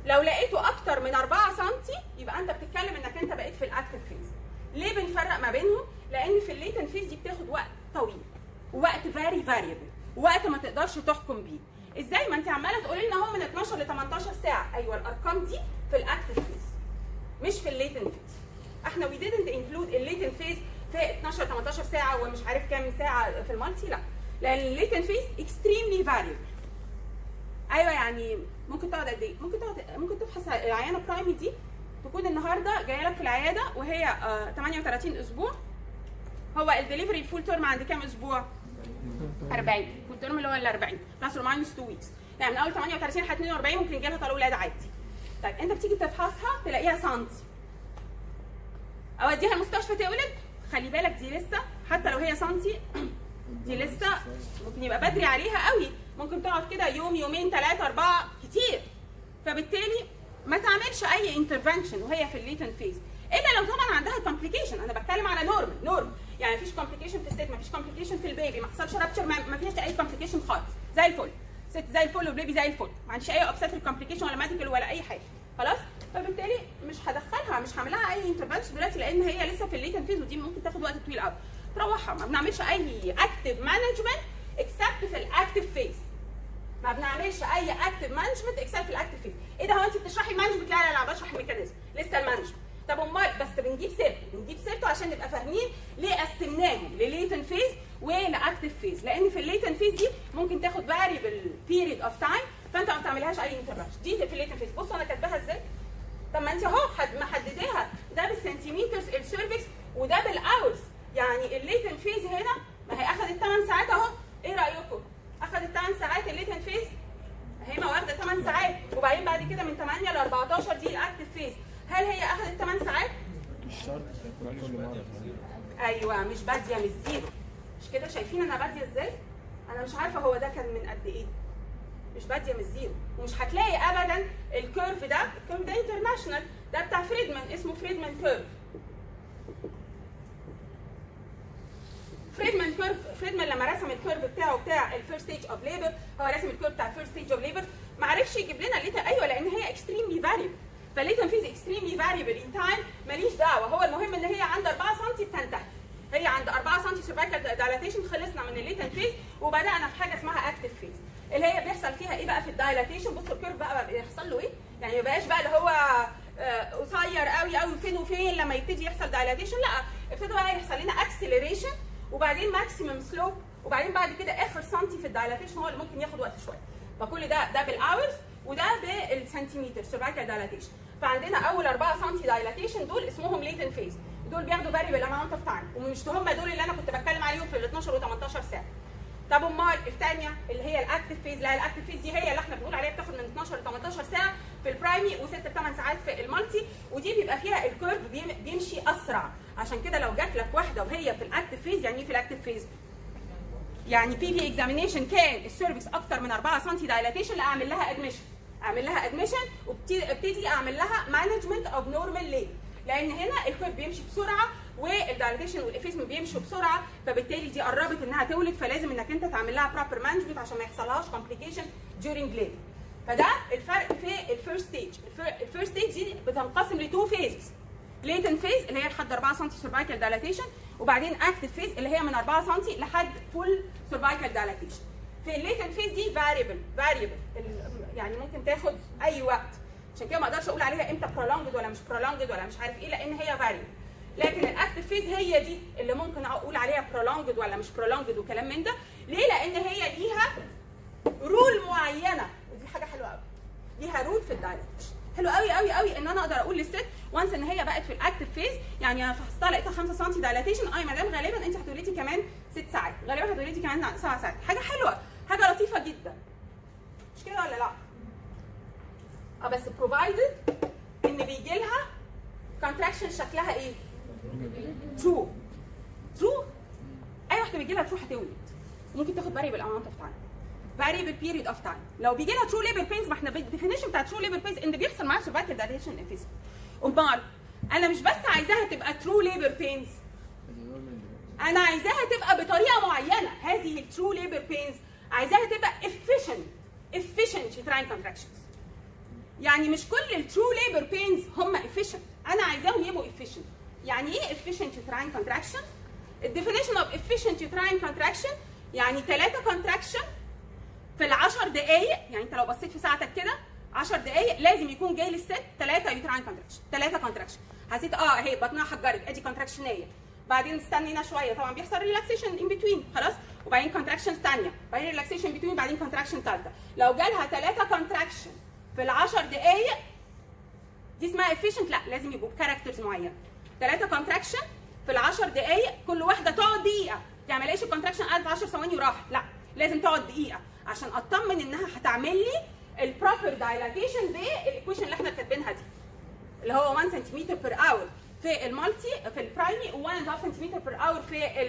لو لقيته أكتر من 4 سم يبقى أنت بتتكلم إنك أنت بقيت في ال active phase ليه بنفرق ما بينهم؟ لأن في ال latent phase دي بتاخد وقت طويل ووقت very variable وقت ما تقدرش تحكم بيه. إزاي؟ ما أنت عمالة تقولي لنا أهو من 12 ل 18 ساعة. أيوه الأرقام دي في ال active phase مش في ال latent phase إحنا we didn't include ال latent phase في 12 18 ساعة ومش عارف كام ساعة في ال multi لا. لأن ال latent phase extremely variable أيوه يعني ممكن تقعد قد إيه؟ ممكن تقعد ممكن تفحص العيانة primi دي تكون النهارده جاية لك في العيادة وهي آه 38 أسبوع. هو ال delivery full term عند كام أسبوع؟ 40 full term اللي هو ال 40 plus or minus 2 weeks يعني من أول 38 لحد 42 ممكن يجي لها طلع أولاد عادي. طيب أنت بتيجي تفحصها تلاقيها سنتي أوديها المستشفى تولد خلي بالك دي لسه حتى لو هي سنتي دي لسه ممكن يبقى بدري عليها قوي. ممكن تقعد كده يوم يومين ثلاثة أربعة كتير. فبالتالي ما تعملش أي intervention وهي في ال latent phase إلا لو طبعا عندها complication أنا بتكلم على normal normal يعني مفيش complication في الست مفيش complication في ال baby ما حصلش rupture ما فيهاش أي complication خالص. زي الفل. ست زي الفل و baby زي الفل. ما عنديش أي obstetric complication ولا medical ولا أي حاجة. خلاص؟ فبالتالي مش هدخلها مش هعمل لها أي intervention دلوقتي لأن هي لسه في ال latent phase ودي ممكن تاخد وقت طويل قوي تروحها ما بنعملش أي active management except في ال active phase ما بنعملش أي active management except في ال active phase إيه ده؟ هو انت بتشرحي ال management لا لا لا بشرح ال mechanism لسه ال management طب أمال بس بنجيب سيرته بنجيب سيرته عشان نبقى فاهمين ليه قسمناهم ل latent phase ول active phase لأن في ال latent phase دي ممكن تاخد variable period of time فأنت ما بتعملهاش أي intervention دي في ال latent phase بصوا أنا كاتباها إزاي؟ طب ما أنت أهو حد محدداها ده بال centimeters ال cervix وده بال hours يعني ال latent phase هنا ما هي اخذت 8 ساعات أهو. إيه رأيكم؟ اخذت 8 ساعات ال latent phase هي ما واخده 8 ساعات. وبعدين بعد كده من 8 ل 14 دي ال active phase هل هي أخذت 8 ساعات؟ مش شرط تاخد كل مرة. أيوه مش باديه مش zero. مش كده؟ شايفين أنا باديه إزاي؟ أنا مش عارفة هو ده كان من قد إيه. مش باديه مش zero. ومش هتلاقي ابدا ال curve ده. ال curve ده international ده بتاع فريدمان اسمه فريدمان curve فريدمان curve فريدمان لما رسم ال curve بتاعه بتاع ال first stage of labor هو رسم ال curve بتاع ال first stage of labor ما عرفش يجيب لنا ال latent أيوه لأن هي extremely variable فال latent phase extremely variable in time ماليش دعوة. هو المهم ان هي عند 4 سم بتنتهي. هي عند 4 سم cervical dilatation خلصنا من ال latent phase وبدأنا في حاجة اسمها active phase اللي هي بيحصل فيها إيه بقى في ال dilatation بصوا ال curve بقى بيحصل له إيه؟ يعني ما بقاش بقى اللي هو آه، قصير قوي قوي فين وفين لما يبتدي يحصل دايلاتيشن لا ابتدى بقى يحصل لنا acceleration وبعدين maximum slope وبعدين بعد كده آخر سنتي في ال dilatation هو اللي ممكن ياخد وقت شوية. فكل ده ده بال hours وده بالسنتيمتر cervical dilatation فعندنا أول 4 سم dilatation دول اسمهم latent phase دول بياخدوا variable amount of time ومش هم دول اللي أنا كنت بتكلم عليهم في ال 12 و 18 ساعة. طب أمال الثانية اللي هي ال active phase لا ال active phase دي هي اللي إحنا بنقول عليها بتاخد من 12 ل 18 ساعة في ال primi و6 ل 8 ساعات في ال multi ودي بيبقى فيها ال curve بيم- بيمشي أسرع. عشان كده لو جات لك واحدة وهي في ال active phase يعني إيه في ال active phase؟ يعني PV examination كان ال cervix أكتر من 4 سم dilatation لأ أعمل لها admission اعمل لها admission وابتدي اعمل لها management of normal labor لأن هنا ال curve بيمشي بسرعة وال dilatation وال effacement بيمشوا بسرعة فبالتالي دي قربت إنها تولد فلازم إنك أنت تعمل لها proper management عشان ما يحصلهاش complication during labor فده الفرق في ال first stage ال first stage دي بتنقسم ل two phases latent phase اللي هي لحد 4 سم cervical dilatation وبعدين active phase اللي هي من 4 سم لحد full cervical dilatation في ال latent phase دي variable variable يعني ممكن تاخد أي وقت. عشان كده ما أقدرش أقول عليها إمتى prolonged ولا مش prolonged ولا مش عارف إيه لأن هي variable لكن ال active phase هي دي اللي ممكن أقول عليها prolonged ولا مش prolonged وكلام من ده. ليه؟ لأن هي ليها rule معينة. ودي حاجة حلوة قوي ليها rule في ال dilatation حلو قوي قوي قوي إن أنا أقدر أقول للست once إن هي بقت في ال active phase يعني أنا فحصتها لقيتها 5 سم dilatation يا مدام غالبا أنت هتولدي كمان 6 ساعات. غالبا هتولدي كمان 7 ساعات. حاجة حلوة. حاجة لطيفة جدا. مش كده ولا لأ؟ آه بس provided إن بيجي لها contraction شكلها إيه؟ true true أي واحدة بيجي لها true هتولد. ممكن تاخد variable amount of time variable period of time لو بيجي لها true labor pains ما إحنا بال definition بتاع true labor pains إن بيحصل معاها cervical dilatation and effacement امال أنا مش بس عايزاها تبقى true labor pains أنا عايزاها تبقى بطريقة معينة. هذه ال true labor pains عايزاها تبقى efficient efficient uterine contractions. يعني مش كل ال true labor pains هم efficient. أنا عايزاهم يبقوا efficient. يعني إيه efficient uterine contraction ال definition of efficient uterine contraction يعني ثلاثة contraction في العشر دقايق يعني أنت لو بصيت في ساعتك كده 10 دقايق لازم يكون جاي للست ثلاثة uterine contraction ثلاثة contraction حسيت آه أهي بطنها حجرت أدي contraction أيه بعدين استنينا شوية. طبعا بيحصل relaxation in between خلاص؟ وبعدين contraction ثانية. بعدين relaxation between بعدين contraction ثالثة. لو جالها ثلاثة contraction في العشر دقايق دي اسمها efficient لا لازم يبقوا ب characters معينه ثلاثة contraction في العشر دقايق كل واحدة تقعد دقيقة. يعني ما الاقيش ال contraction قعدت 10 ثواني وراح. لا لازم تقعد دقيقة. عشان أطمن إنها هتعمل لي ال proper dilatation بال equation اللي إحنا كاتبينها دي. اللي هو 1 سنتيمتر per hour في ال multi في ال primi و1.5 سنتيمتر per hour في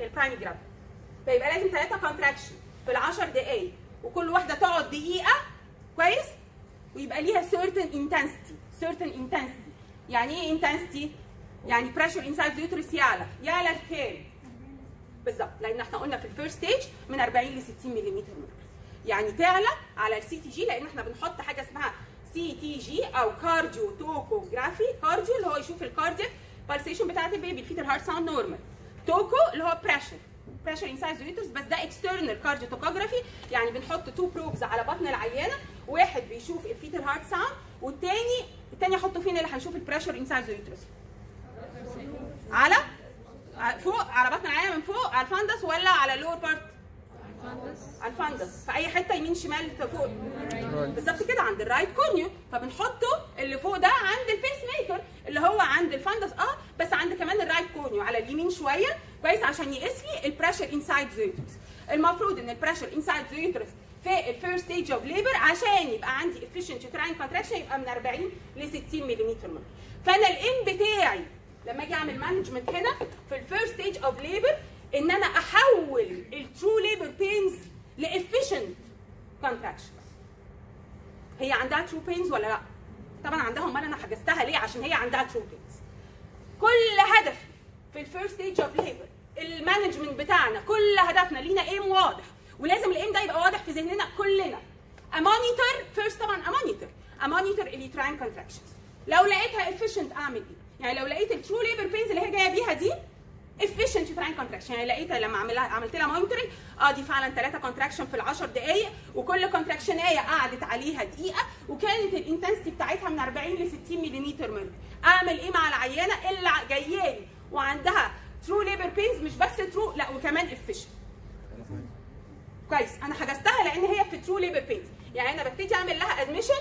ال primigravida فيبقى لازم ثلاثة contraction في ال 10 دقائق وكل واحدة تقعد دقيقة كويس؟ ويبقى ليها certain intensity certain intensity. يعني إيه intensity؟ يعني inside the uterus يعلى يعلى لكام؟ بالظبط. لأن إحنا قلنا في ال first stage من 40 ل 60 ملم يعني تعلى على ال CTG لأن إحنا بنحط حاجة اسمها CTG أو cardiotocography cardio اللي هو يشوف ال cardiac pulsation بتاعت ال baby ال fetal heart sound normal toco اللي هو pressure pressure inside the uterus بس ده external cardiotocography يعني بنحط two probes على بطن العيانة. واحد بيشوف ال fetal heart sound والتاني التاني أحطه فين؟ اللي هيشوف ال pressure inside the uterus على فوق على بطن العيانة من فوق على ال fundus ولا على ال lower part على ال fundus في أي حتة يمين شمال فوق. بالظبط كده عند ال right cornu. فبنحطه اللي فوق ده عند ال pacemaker اللي هو عند ال fundus. آه بس عند كمان ال right cornu على اليمين شوية. كويس عشان يقيس لي ال pressure inside the uterus المفروض إن ال pressure inside the uterus في ال first stage of labor عشان يبقى عندي efficient uterine contraction يبقى من 40 ل 60 ملم فأنا ال aim بتاعي لما أجي أعمل management هنا في ال first stage of labor إن أنا أحول ال true labor pains ل efficient contractions هي عندها true pains ولا لأ؟ طبعا عندها أمال أنا حجزتها ليه؟ عشان هي عندها true pains. كل هدفي في ال first stage of labor ال management بتاعنا كل هدفنا لينا aim واضح ولازم ال aim ده يبقى واضح في ذهننا كلنا. امونيتور فيرست طبعا امونيتور امونيتور اليوتراين كونتراكشنز. لو لقيتها efficient أعمل إيه؟ يعني لو لقيت ال true labor pains اللي هي جاية بيها دي efficient uterine contraction. يعني لقيتها لما عملها عملت لها monitoring آه دي فعلا ثلاثة contraction في ال 10 دقائق وكل contraction ايه قعدت عليها دقيقة وكانت ال intensity بتاعتها من 40 ل 60 ملم mercury أعمل إيه مع العيانة؟ اللي جاية لي وعندها true labor pains مش بس true لا وكمان efficient. كويس. أنا حجزتها لأن هي في true labor pains يعني أنا ببتدي أعمل لها admission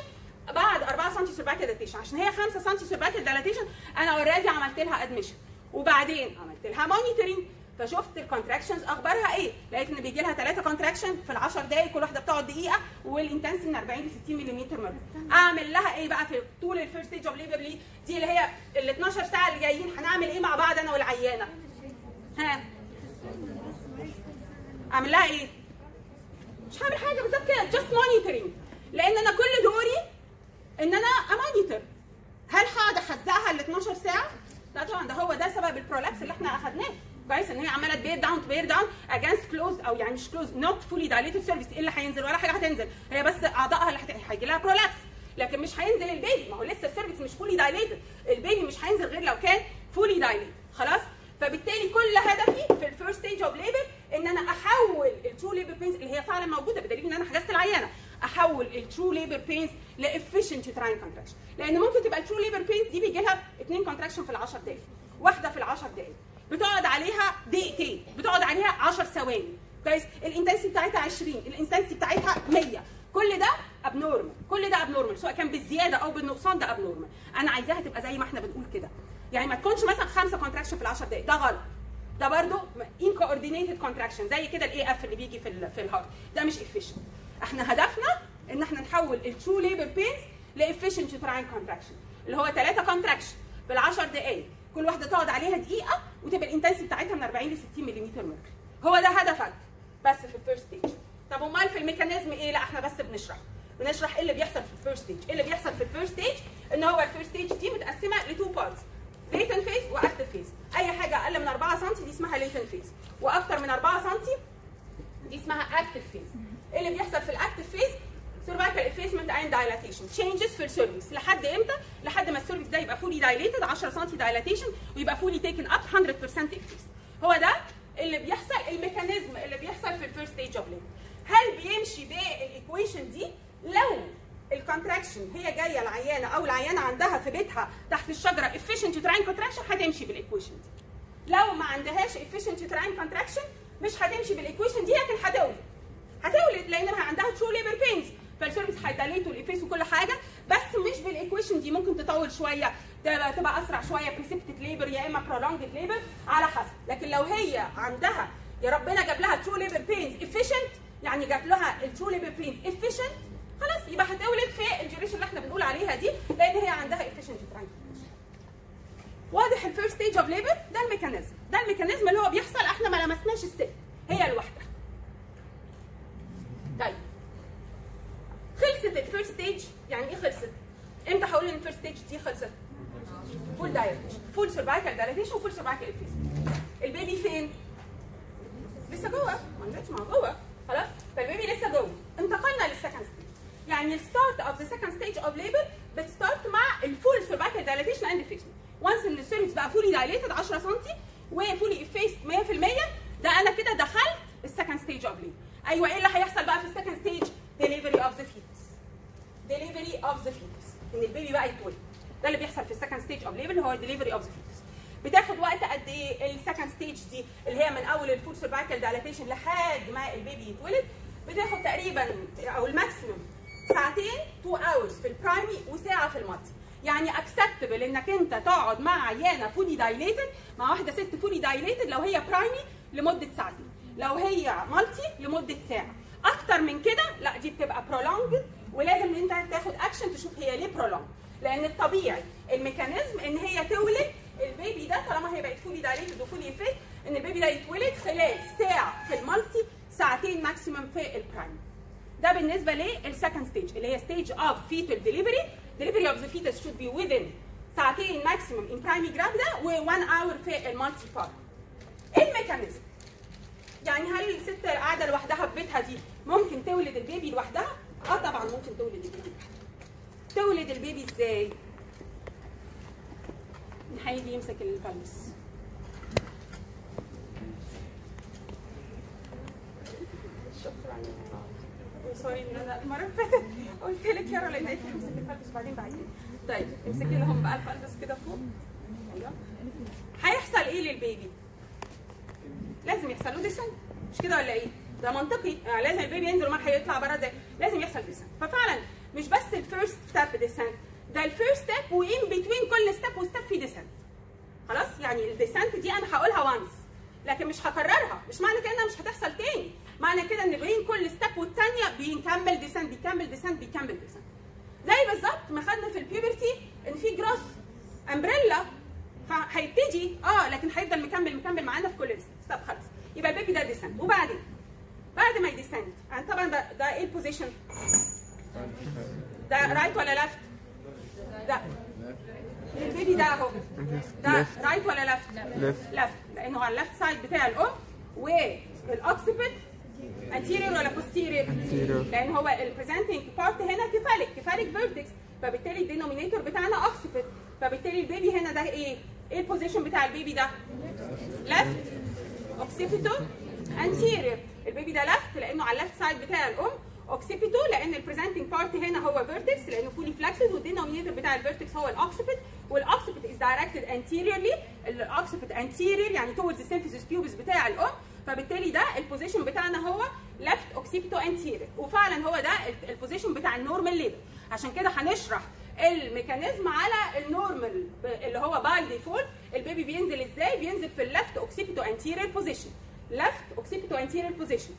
بعد 4 سم cervical dilatation عشان هي 5 سم cervical dilatation أنا already عملت لها admission وبعدين عملت لها monitoring فشفت ال contractions أخبارها إيه؟ لقيت إن بيجي لها 3 contraction في ال 10 دقائق كل واحدة بتقعد دقيقة وال intensity من 40 ل 60 ملم mercury. أعمل لها إيه بقى في طول ال first stage of labor لي دي اللي هي ال 12 ساعة اللي جايين هنعمل إيه مع بعض أنا والعيانة؟ ها؟ أعمل لها إيه؟ مش هعمل حاجة بالظبط كده just monitoring لأن أنا كل دوري إن أنا ا monitor هل هقعد أحزقها ال 12 ساعة؟ لا طبعا ده هو ده سبب ال prolapse اللي إحنا أخدناه. كويس إن هي عمالة ت bear down ت bear down against closed أو يعني مش closed not fully dilated cervix إيه اللي هينزل؟ ولا حاجة هتنزل. هي بس أعضائها اللي هيجي لها prolapse لكن مش هينزل ال baby. ما هو لسه ال cervix مش fully dilated ال baby مش هينزل غير لو كان fully dilated خلاص؟ فبالتالي كل هدفي في ال first stage of labor إن أنا أحول ال true labor pains اللي هي فعلا موجودة بدليل إن أنا حجزت العيانة. أحول ال true labor pains ل efficient uterine contraction لأن ممكن تبقى ال true labor pains دي بيجي لها اثنين contraction في ال 10 دقائق واحدة في ال 10 دقائق بتقعد عليها دقيقتين بتقعد عليها 10 ثواني. كويس؟ ال intensity بتاعتها 20 ال intensity بتاعتها 100 كل ده abnormal كل ده abnormal سواء كان بالزيادة أو بالنقصان ده abnormal أنا عايزاها تبقى زي ما إحنا بنقول كده. يعني ما تكونش مثلا خمسة contraction في ال 10 دقائق ده غلط. ده برضو incoordinated contraction زي كده ال AF اللي بيجي في ال في ال heart ده مش efficient إحنا هدفنا ان إحنا نحول ال true labor pains ل efficient uterine contraction اللي هو ثلاثة contraction في ال 10 دقائق كل واحدة تقعد عليها دقيقة وتبقى ال intensity بتاعتها من 40 ل 60 ملم mercury هو ده هدفك بس في ال first stage طب امال في ال mechanism إيه؟ لا إحنا بس بنشرح. بنشرح إيه اللي بيحصل في ال first stage إيه اللي بيحصل في ال first stage إن هو ال first stage دي متقسمة ل two parts latent phase و active phase أي حاجة أقل من 4 سم دي اسمها latent phase وأكتر من 4 سم دي اسمها active phase إيه اللي بيحصل في ال active phase cervical effacement and dilatation changes في ال cervix لحد إمتى؟ لحد ما ال cervix ده يبقى fully dilated 10 سم dilatation ويبقى fully taken up 100% effaced هو ده اللي بيحصل ال mechanism اللي بيحصل في ال first stage of هل بيمشي بال equation دي؟ لو ال contraction هي جاية العيانة أو العيانة عندها في بيتها تحت الشجرة efficient uterine contraction هتمشي بال equation دي. لو ما عندهاش efficient uterine contraction مش هتمشي بال equation دي لكن هتولد. هتولد لانها عندها true labor pains فال cervix ه dilate و efface وكل حاجة بس مش بال equation دي ممكن تطول شوية تبقى أسرع شوية precipitate labor يا إما prolonged labor على حسب. لكن لو هي عندها يا ربنا جاب لها true labor pains efficient يعني جاب لها ال true labor pains efficient خلاص يبقى هتولد في ال duration اللي إحنا بنقول عليها دي لأن هي عندها efficient واضح ال first stage of labor ده ال mechanism. ده ال mechanism اللي هو بيحصل إحنا ما لمسناش الست اهو ده right ولا left؟ left left لأنه على ال left side بتاع الأم وال occiput anterior ولا posterior؟ Anterior. لأن هو ال presenting part هنا cephalic cephalic vertex فبالتالي ال denominator بتاعنا occiput فبالتالي ال baby هنا ده إيه؟ إيه ال position بتاع ال baby ده؟ left occipito anterior ال baby ده left لأنه على ال left side بتاع الأم occipito لأن ال presenting part هنا هو vertex لأنه fully flexed وال denominator بتاع ال vertex هو ال occiput وال occiput is directed anteriorly ال occiput anterior يعني the symphysis pubis بتاع الام فبالتالي ده ال position بتاعنا هو left occipito anterior وفعلا هو ده ال position بتاع ال normal labor عشان كده هنشرح ال mechanism على ال normal اللي هو by default ال baby بينزل إزاي؟ بينزل في ال left occipito anterior position left occipito anterior position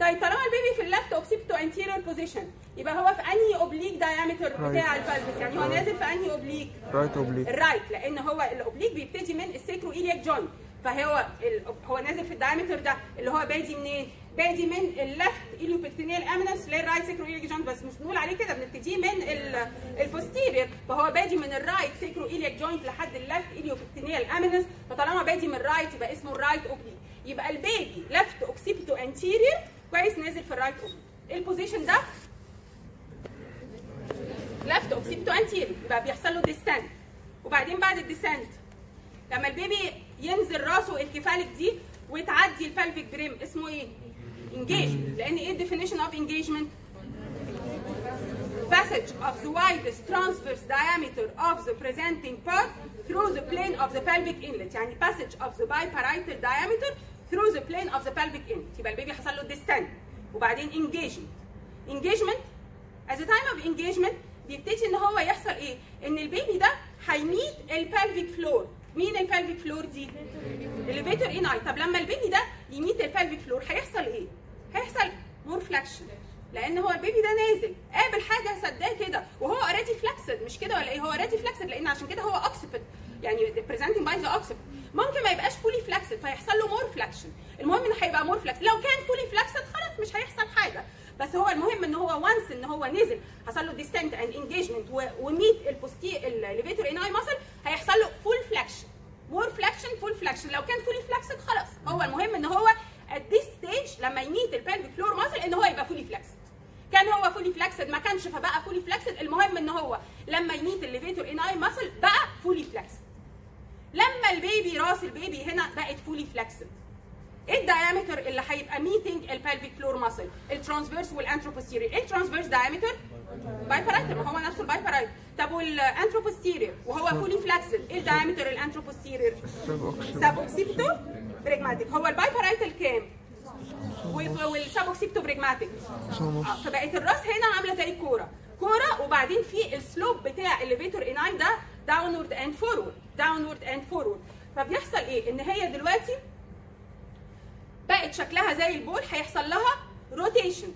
طيب طالما ال baby في ال left occipito anterior position يبقى هو في أنهي oblique diameter بتاع ال pelvis يعني هو نازل في أنهي oblique right oblique ال right لأن هو ال oblique بيبتدي من ال sacroiliac joint فهو ال- هو نازل في ال diameter ده اللي هو بادي منين؟ بادي من ال left iliopectineal eminence لل right sacroiliac joint بس مش بنقول عليه كده بنبتديه من ال- ال posterior فهو بادي من ال right sacroiliac joint لحد ال left iliopectineal eminence فطالما بادي من ال right يبقى اسمه ال right oblique يبقى ال baby left occipito anterior كويس نازل في ال right oblique ال position ده؟ left occipito anterior يبقى بيحصل له descent وبعدين بعد ال descent لما ال baby ينزل راسه ال cephalic دي وتعدي ال pelvic brim اسمه إيه؟ engagement لأن إيه ال definition of engagement؟ passage of the widest transverse diameter of the presenting part through the plane of the pelvic inlet. يعني passage of the biparietal diameter through the plane of the pelvic inlet يبقى ال baby حصل له descent وبعدين engagement. Engagement at the time of engagement بيبتدي إن هو يحصل إيه؟ إن البيبي ده هي meet ال pelvic floor مين ال pelvic floor دي؟ ال levator ani طب لما ال baby ده ي meet ال pelvic floor هيحصل إيه؟ هيحصل more flexion لأن هو ال baby ده نازل. قابل حاجة سداه كده. وهو already flexed مش كده ولا إيه؟ هو already flexed لأن عشان كده هو occiput يعني presenting by the occiput ممكن ما يبقاش fully flexed فيحصل له more flexion المهم انه هيبقى more flexed لو كان fully flexed خلاص مش هيحصل حاجة. بس هو المهم إن هو once إن هو نزل حصل له descent and engagement و meet البوستي ال levator ani muscle هيحصل له full flexion more flexion full flexion لو كان fully flexed خلاص. هو المهم إن هو at this stage لما ي meet ال pelvic floor muscle إن هو يبقى fully flexed كان هو fully flexed ما كانش فبقى fully flexed المهم ان هو لما ي meet ال levator ani muscle بقى fully flexed لما ال baby راس ال baby هنا بقت fully flexed إيه ال diameter اللي هيبقى meeting muscle ال transverse إيه ال transverse diameter؟ biparietal. ما هو نفسه ال biparietal طب وال anteroposterior وهو fully flexed إيه ال diameter ال anteroposterior suboccipito bregmatic هو ال biparietal كام وال suboccipito bregmatic آه، فبقت الراس هنا عاملة زي الكورة. كورة وبعدين في ال slope بتاع ال levator ani ده downward and forward downward and forward فبيحصل إيه؟ إن هي دلوقتي بقت شكلها زي ال ball. هيحصل لها rotation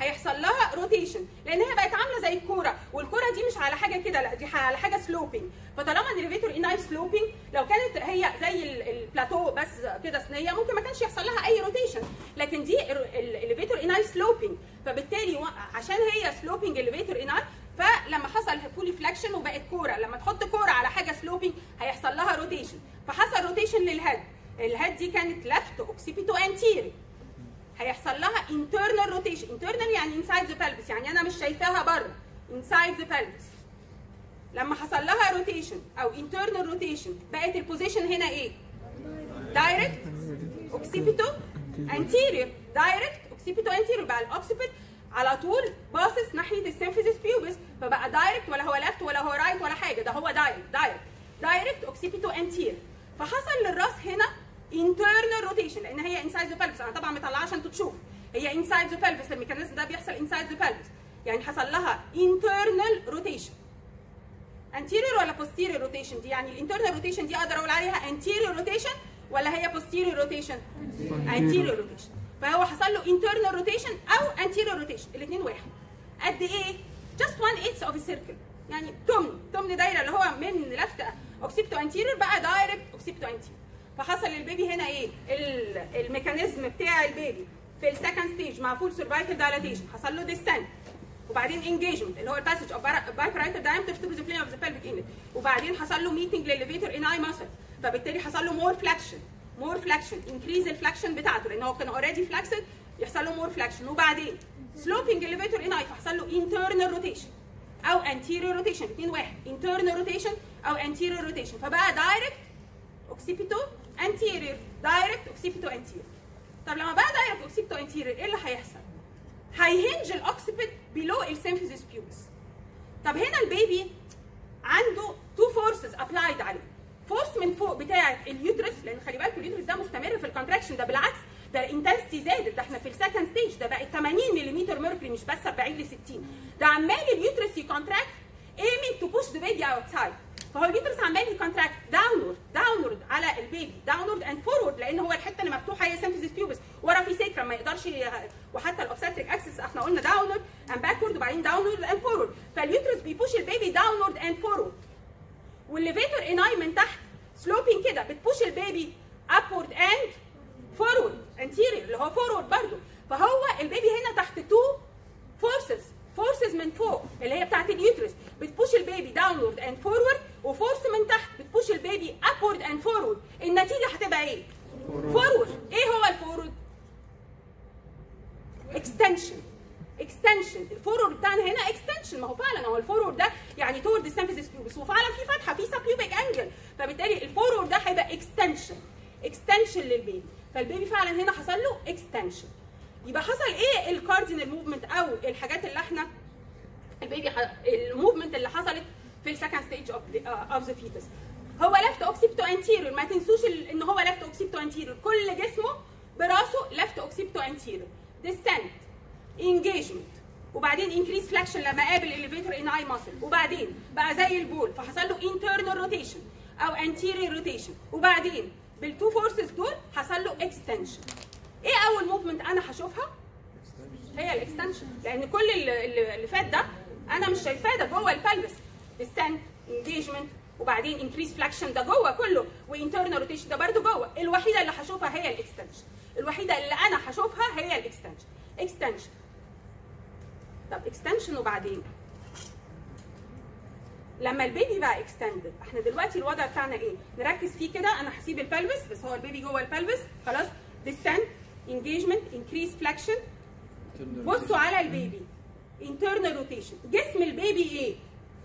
هيحصل لها rotation لأن هي بقت عاملة زي الكورة. والكورة دي مش على حاجة كده لا دي على حاجة sloping فطالما ال levator ani sloping لو كانت هي زي ال- البلاتو بس كده صينيه ممكن ما كانش يحصل لها أي rotation لكن دي ال levator ani sloping فبالتالي عشان هي sloping ال levator ani فلما حصل fully flexion وبقت كورة. لما تحط كورة على حاجة sloping هيحصل لها rotation فحصل rotation لل head ال head دي كانت left occipito anterior هيحصل لها internal rotation. Internal يعني inside the pelvis. يعني أنا مش شايفاها بره. Inside the pelvis. لما حصل لها rotation أو internal rotation بقت ال position هنا إيه؟ Direct occipito anterior. Direct occipito anterior. بقى ال occiput على طول باصص ناحية ال symphysis pubis فبقى direct ولا هو left ولا هو right ولا حاجة. ده هو direct direct direct occipito anterior فحصل للراس هنا internal rotation لأن هي inside the pelvis أنا طبعا مطلعها عشان تشوفوا هي inside the pelvis ال mechanism ده بيحصل inside the pelvis يعني حصل لها internal rotation anterior ولا posterior rotation دي يعني ال internal rotation دي أقدر أقول عليها anterior rotation ولا هي posterior rotation anterior rotation فهو حصل له internal rotation أو anterior rotation الاثنين واحد قد إيه just one eighth of a circle يعني تمن تمن دايره اللي هو من left occipito anterior بقى direct occipito anterior فحصل لل baby هنا إيه؟ ال- ال mechanism بتاع ال baby في ال second stage مع full cervical dilatation حصل له descent وبعدين engagement اللي هو ال passage of biparietal diameter to the plane of the pelvic inlet. وبعدين حصل له meeting لل levator ani muscle فبالتالي حصل له more flexion more flexion increase ال flexion بتاعته لأن هو كان already flexed يحصل له more flexion وبعدين sloping ال levator ani فحصل له internal rotation أو anterior rotation الاثنين واحد. internal rotation أو anterior rotation فبقى direct occipito anterior direct occipito anterior طب لما بقى direct occipito anterior إيه اللي هيحصل؟ هي hinge ال occiput below ال symphysis pubis طب هنا ال baby عنده two forces applied عليه. force من فوق بتاعة ال uterus لأن خلي بالك ال uterus ده مستمر في ال contraction ده بالعكس ده ال intensity زادت. ده إحنا في ال second stage ده بقت 80 ملم mercury مش بس 40 ل 60 ده عمال ال uterus ي contract aiming to push the baby outside. فهو ال uterus عمال ي contract downward downward على ال baby downward and forward لأن هو الحتة اللي مفتوحة هي symphysis pubis ورا في sacrum ما يقدرش وحتى ال obstetric axis إحنا قلنا downward and backward وبعدين downward and forward فاليوترس بيبوش البيبي داونورد اند فورورد والليفيتور اناي من تحت sloping كده بت push ال baby upward and forward anterior اللي هو forward برضه فهو ال baby هنا تحت two forces forces من فوق اللي هي بتاعت اليوترس بتبوش البيبي داونورد اند فورورد وفورس من تحت بت push ال baby upward and forward النتيجة هتبقى إيه؟ forward إيه هو ال forward؟ extension extension ال forward بتاعنا هنا extension ما هو فعلا هو ال forward ده يعني toward ال symphysis pubis وفعلا في فتحة في subpubic angle فبالتالي ال forward ده هيبقى extension extension لل baby. فال baby فعلا هنا حصل له extension يبقى حصل إيه ال cardinal movement أو الحاجات اللي إحنا ال baby ال movement اللي حصلت في ال second stage of the fetus هو left occipito anterior ما تنسوش إن هو left occipito anterior كل جسمه براسه left occipito anterior descent engagement وبعدين increase flexion لما قابل ال levator ani muscle وبعدين بقى زي ال ball. فحصل له internal rotation أو anterior rotation وبعدين بال two forces دول حصل له extension إيه اول movement أنا هشوفها؟ هي ال extension. لأن كل اللي, فات ده أنا مش شايفاه ده جوه ال pelvis. descent engagement وبعدين increase flexion ده جوه كله. و internal rotation ده برده جوه. الوحيدة اللي هشوفها هي ال extension. الوحيدة اللي أنا هشوفها هي ال extension. Extension. طب extension وبعدين؟ لما ال baby بقى extended إحنا دلوقتي الوضع بتاعنا إيه؟ نركز فيه كده أنا هسيب ال pelvis بس هو ال baby جوه ال pelvis خلاص؟ descent engagement increase flexion. بصوا على ال baby. Internal rotation. جسم ال baby إيه؟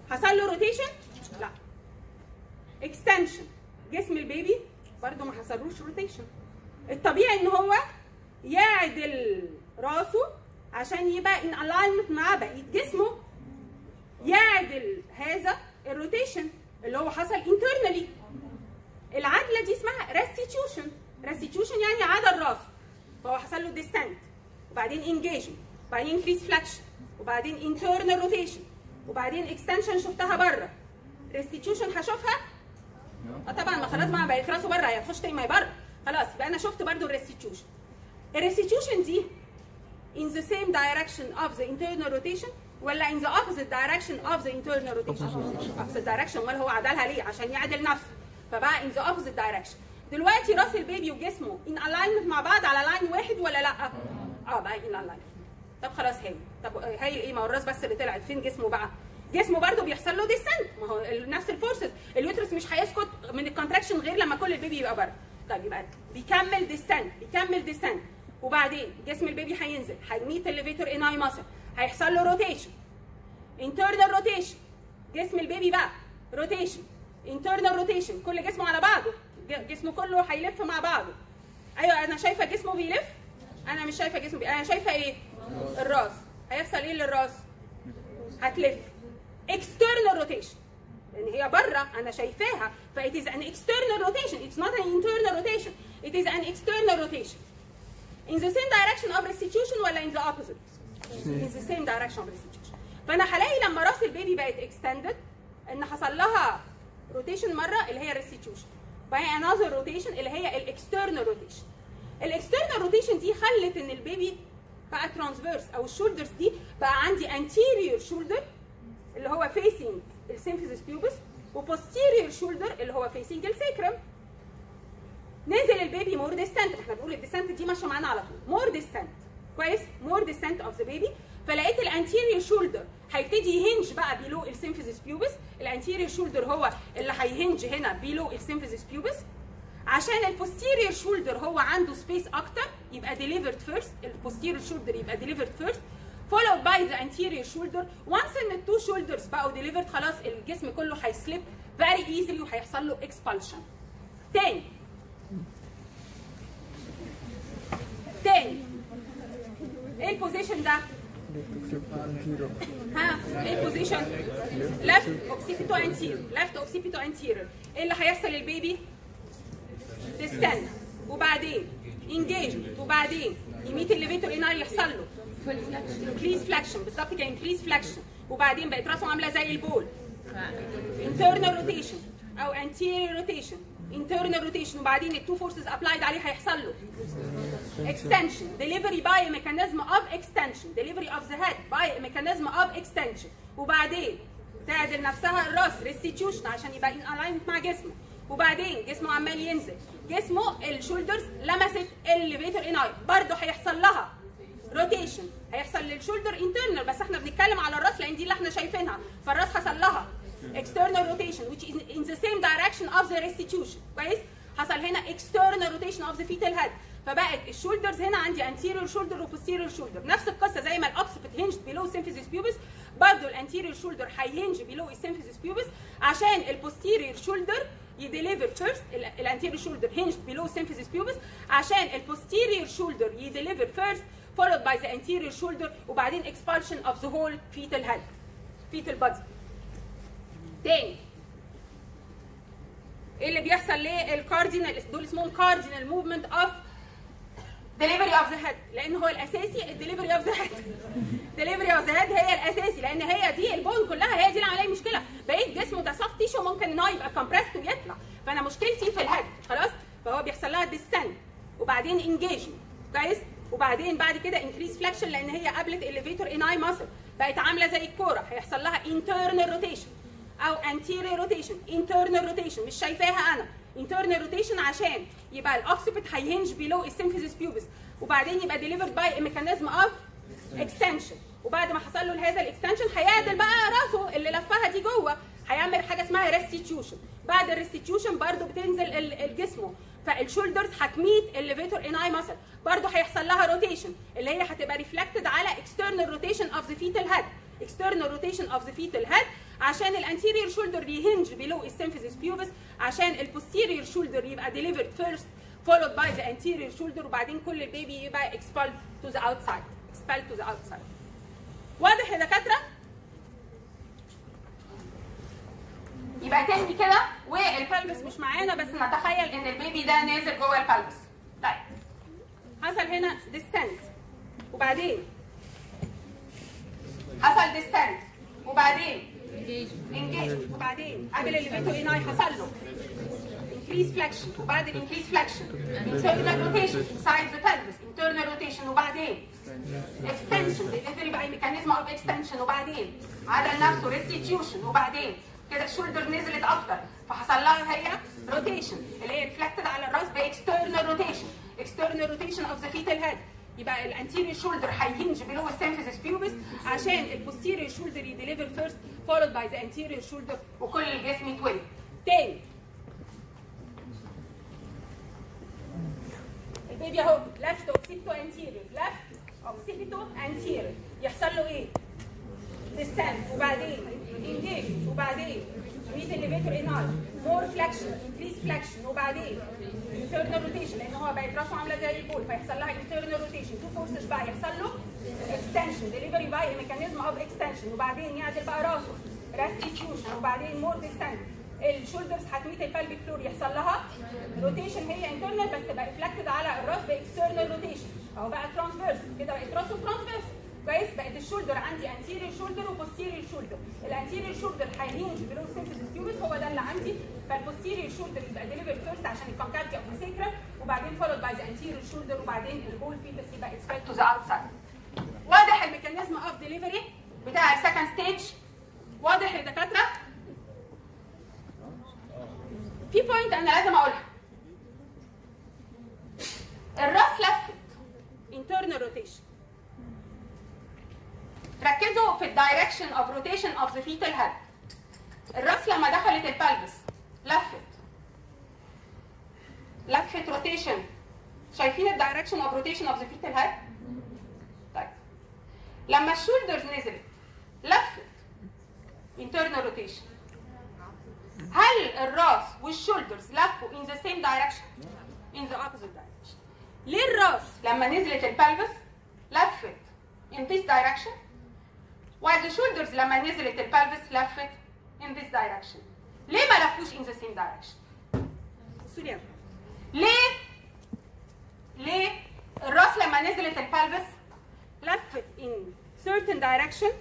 حصل له rotation لا. Extension جسم ال baby برضه ما حصلوش rotation الطبيعي إن هو يعدل راسه عشان يبقى in alignment مع بقية جسمه. يعدل هذا ال rotation اللي هو حصل internally. العدلة دي اسمها restitution. Restitution يعني عدل راسه هو حصل له descent وبعدين engagement وبعدين increase flexion وبعدين internal rotation وبعدين extension شفتها بره. Restitution هشوفها؟ نعم. آه طبعا ما خلاص ما بيخلصوا بره هيخش تاني ما بره. خلاص يبقى أنا شفت برده ال restitution ال restitution دي in the same direction of the internal rotation ولا in the opposite direction of the internal rotation opposite direction. امال هو عدلها ليه؟ عشان يعدل نفسه. فبقى in the opposite direction. دلوقتي رأس ال baby وجسمه in alignment مع بعض على line واحد ولا لأ؟ آه. بقى in alignment. طب خلاص هايل طب هايل إيه؟ ما هو الراس بس اللي طلعت. فين جسمه بقى؟ جسمه برضه بيحصل له descent ما هو نفس ال forces ال uterus مش هيسكت من ال contraction غير لما كل ال baby يبقى بره. طيب يبقى بيكمل descent بيكمل descent وبعدين جسم ال baby هينزل. هي meet ال levator ani muscle هيحصل له rotation Internal rotation جسم ال baby بقى. Rotation internal rotation كل جسمه على بعضه. جسمه كله هيلف مع بعضه. أيوه أنا شايفة جسمه بيلف. أنا مش شايفة جسمه بيلف. أنا شايفة إيه؟ الراس. هيحصل إيه للراس؟ هتلف. External rotation لأن هي بره أنا شايفاها. ف it is an external rotation it's not an internal rotation it is an external rotation in the same direction of restitution ولا in the opposite In the same direction of restitution فأنا هلاقي لما راس ال baby بقت extended إن حصل لها rotation مرة اللي هي restitution وبعدين another rotation اللي هي ال external rotation ال external rotation دي خلت إن ال baby بقى transverse أو ال shoulders دي بقى عندي anterior shoulder اللي هو facing ال symphysis pubis و posterior shoulder اللي هو facing ال sacrum نزل ال baby more descent إحنا بنقول ال descent دي ماشية معانا على طول. More descent كويس؟ More descent of the baby فلقيت ال anterior shoulder هيبتدي ي hinge بقى below ال symphysis pubis ال anterior shoulder هو اللي هي hinge هنا below ال symphysis pubis عشان ال posterior shoulder هو عنده space أكتر يبقى delivered first ال posterior shoulder يبقى delivered first followed by the anterior shoulder. Once ان ال two shoulders بقوا delivered خلاص الجسم كله هي slip very easily وهيحصل له expulsion. تاني. تاني. إيه ال position ده؟ ها إيه ال position؟ left occipital anterior. Left occipital anterior. إيه اللي هيحصل لل baby؟ Descent. وبعدين؟ Engagement وبعدين؟ ي meet ال levator ani يحصل له. Increase flexion بالظبط كده. Increase flexion وبعدين بقت راسه عاملة زي ال ball. Internal rotation. أو anterior rotation. Internal rotation. وبعدين ال two forces applied عليه هيحصل له. Extension delivery by a mechanism of extension delivery of the head by a mechanism of extension وبعدين تعدل نفسها الراس restitution عشان يبقى in alignment مع جسمه وبعدين جسمه عمال ينزل جسمه ال shoulders لمست ال levator ani برضه هيحصل لها rotation هيحصل لل shoulder internal بس إحنا بنتكلم على الراس لأن دي اللي إحنا شايفينها فالراس حصل لها external rotation which is in the same direction of the restitution كويس حصل هنا external rotation of the fetal head فبقت ال shoulders هنا عندي anterior shoulder و posterior shoulder. نفس القصة زي ما ال occiput hinged below symphysis pubis برضه ال anterior shoulder هي hinge below ال symphysis pubis. عشان ال posterior shoulder ي deliver first ال anterior shoulder hinged below symphysis pubis. عشان ال posterior shoulder ي deliver first followed by the anterior shoulder وبعدين expulsion of the whole fetal head fetal body. تاني. إيه اللي بيحصل للكاردينال دول اسمهم cardinal movement of delivery of the head لأن هو الأساسي ال delivery of the head delivery of the head هي الأساسي لأن هي دي ال bone كلها هي دي اللي عامله مشكلة. بقيت جسمه ده soft tissue ممكن إن هو يبقى compressed ويطلع. فأنا مشكلتي في ال head خلاص؟ فهو بيحصل لها descent وبعدين engagement كويس؟ وبعدين بعد كده increase flexion لأن هي قابلت ال levator ani muscle بقت عاملة زي الكورة. هيحصل لها internal rotation أو anterior rotation internal rotation مش شايفاها أنا. Internal rotation عشان يبقى ال occiput هي hinge below ال symphysis pubis وبعدين يبقى by a mechanism of extension. وبعد ما حصل له هذا ال extension هيعدل بقى راسه اللي لفها دي جوه هيعمل حاجة اسمها restitution بعد ال restitution برده بتنزل ال- الجسمه فال shoulders هت meet ال levator ani muscle برده هيحصل لها rotation اللي هي هتبقى reflected على external rotation of the fetal head. External rotation of the fetal head عشان ال anterior shoulder يهنج below ال symphysis pubis عشان ال posterior shoulder يبقى delivered first followed by the anterior shoulder وبعدين كل ال baby يبقى expelled to the outside. Expelled to the outside. واضح يا دكاترة؟ يبقى تاني كده وال pelvis مش معانا بس نتخيل إن ال baby ده نازل جوه ال pelvis طيب. حصل هنا descent وبعدين؟ حصل descent وبعدين؟ engage وبعدين؟ قبل اللي بيته إيه حصل له. Increase flexion. وبعد ال increase flexion. Internal rotation. Inside the pelvis internal rotation. وبعدين؟ Extension. Delivery by mechanism of extension. وبعدين؟ عدل نفسه. Restitution. وبعدين؟ كده ال shoulder نزلت أكتر. فحصل لها إيه؟ rotation اللي هي reflected على الرأس ب external rotation external rotation of the fetal head. يبقى ال anterior shoulder هيهنج below ال symphysis pubis عشان ال posterior shoulder ي deliver first followed by the anterior shoulder وكل الجسم يتولد. تاني. ال baby اهو left occipito anterior left occipito anterior يحصل له إيه؟ descent وبعدين؟ engage وبعدين؟ meet ال levator ani more flexion increase flexion وبعدين؟ internal rotation لأن هو بقت راسه عاملة زي ال ball فيحصل لها internal rotation two forces بقى يحصل له extension delivery by mechanism of extension وبعدين يعدل بقى راسه restitution وبعدين more descent ال shoulders هت meet ال pelvic floor يحصل لها rotation هي internal بس تبقى reflected على الراس ب external rotation أهو بقى transverse كده بقت راسه transverse كويس؟ بقت ال shoulder عندي anterior shoulder و posterior shoulder ال anterior shoulder هيهنج below symphysis pubis هو ده اللي عندي. فال posterior shoulder يبقى deliver first عشان ال concavity of the وبعدين followed by the anterior shoulder وبعدين ال whole fetus يبقى expelled to the outside واضح ال mechanism of delivery بتاع ال second stage واضح يا دكاترة؟ في point أنا لازم أقولها. الراس لفت internal rotation. ركزوا في ال direction of rotation of the fetal head الرأس لما دخلت ال pelvis لفت. لفت rotation شايفين ال direction of rotation of the fetal head طيب. لما ال shoulders نزلت لفت. internal rotation هل الرأس وال shoulders لفوا in the same direction in the opposite direction. ليه الراس لما نزلت ال pelvis لفت. in this direction while the shoulders لما نزلت ال pelvis لفت in this direction ليه ما لفوش in the same direction ليه ليه ليه الراس لما نزلت ال pelvis لفت in certain direction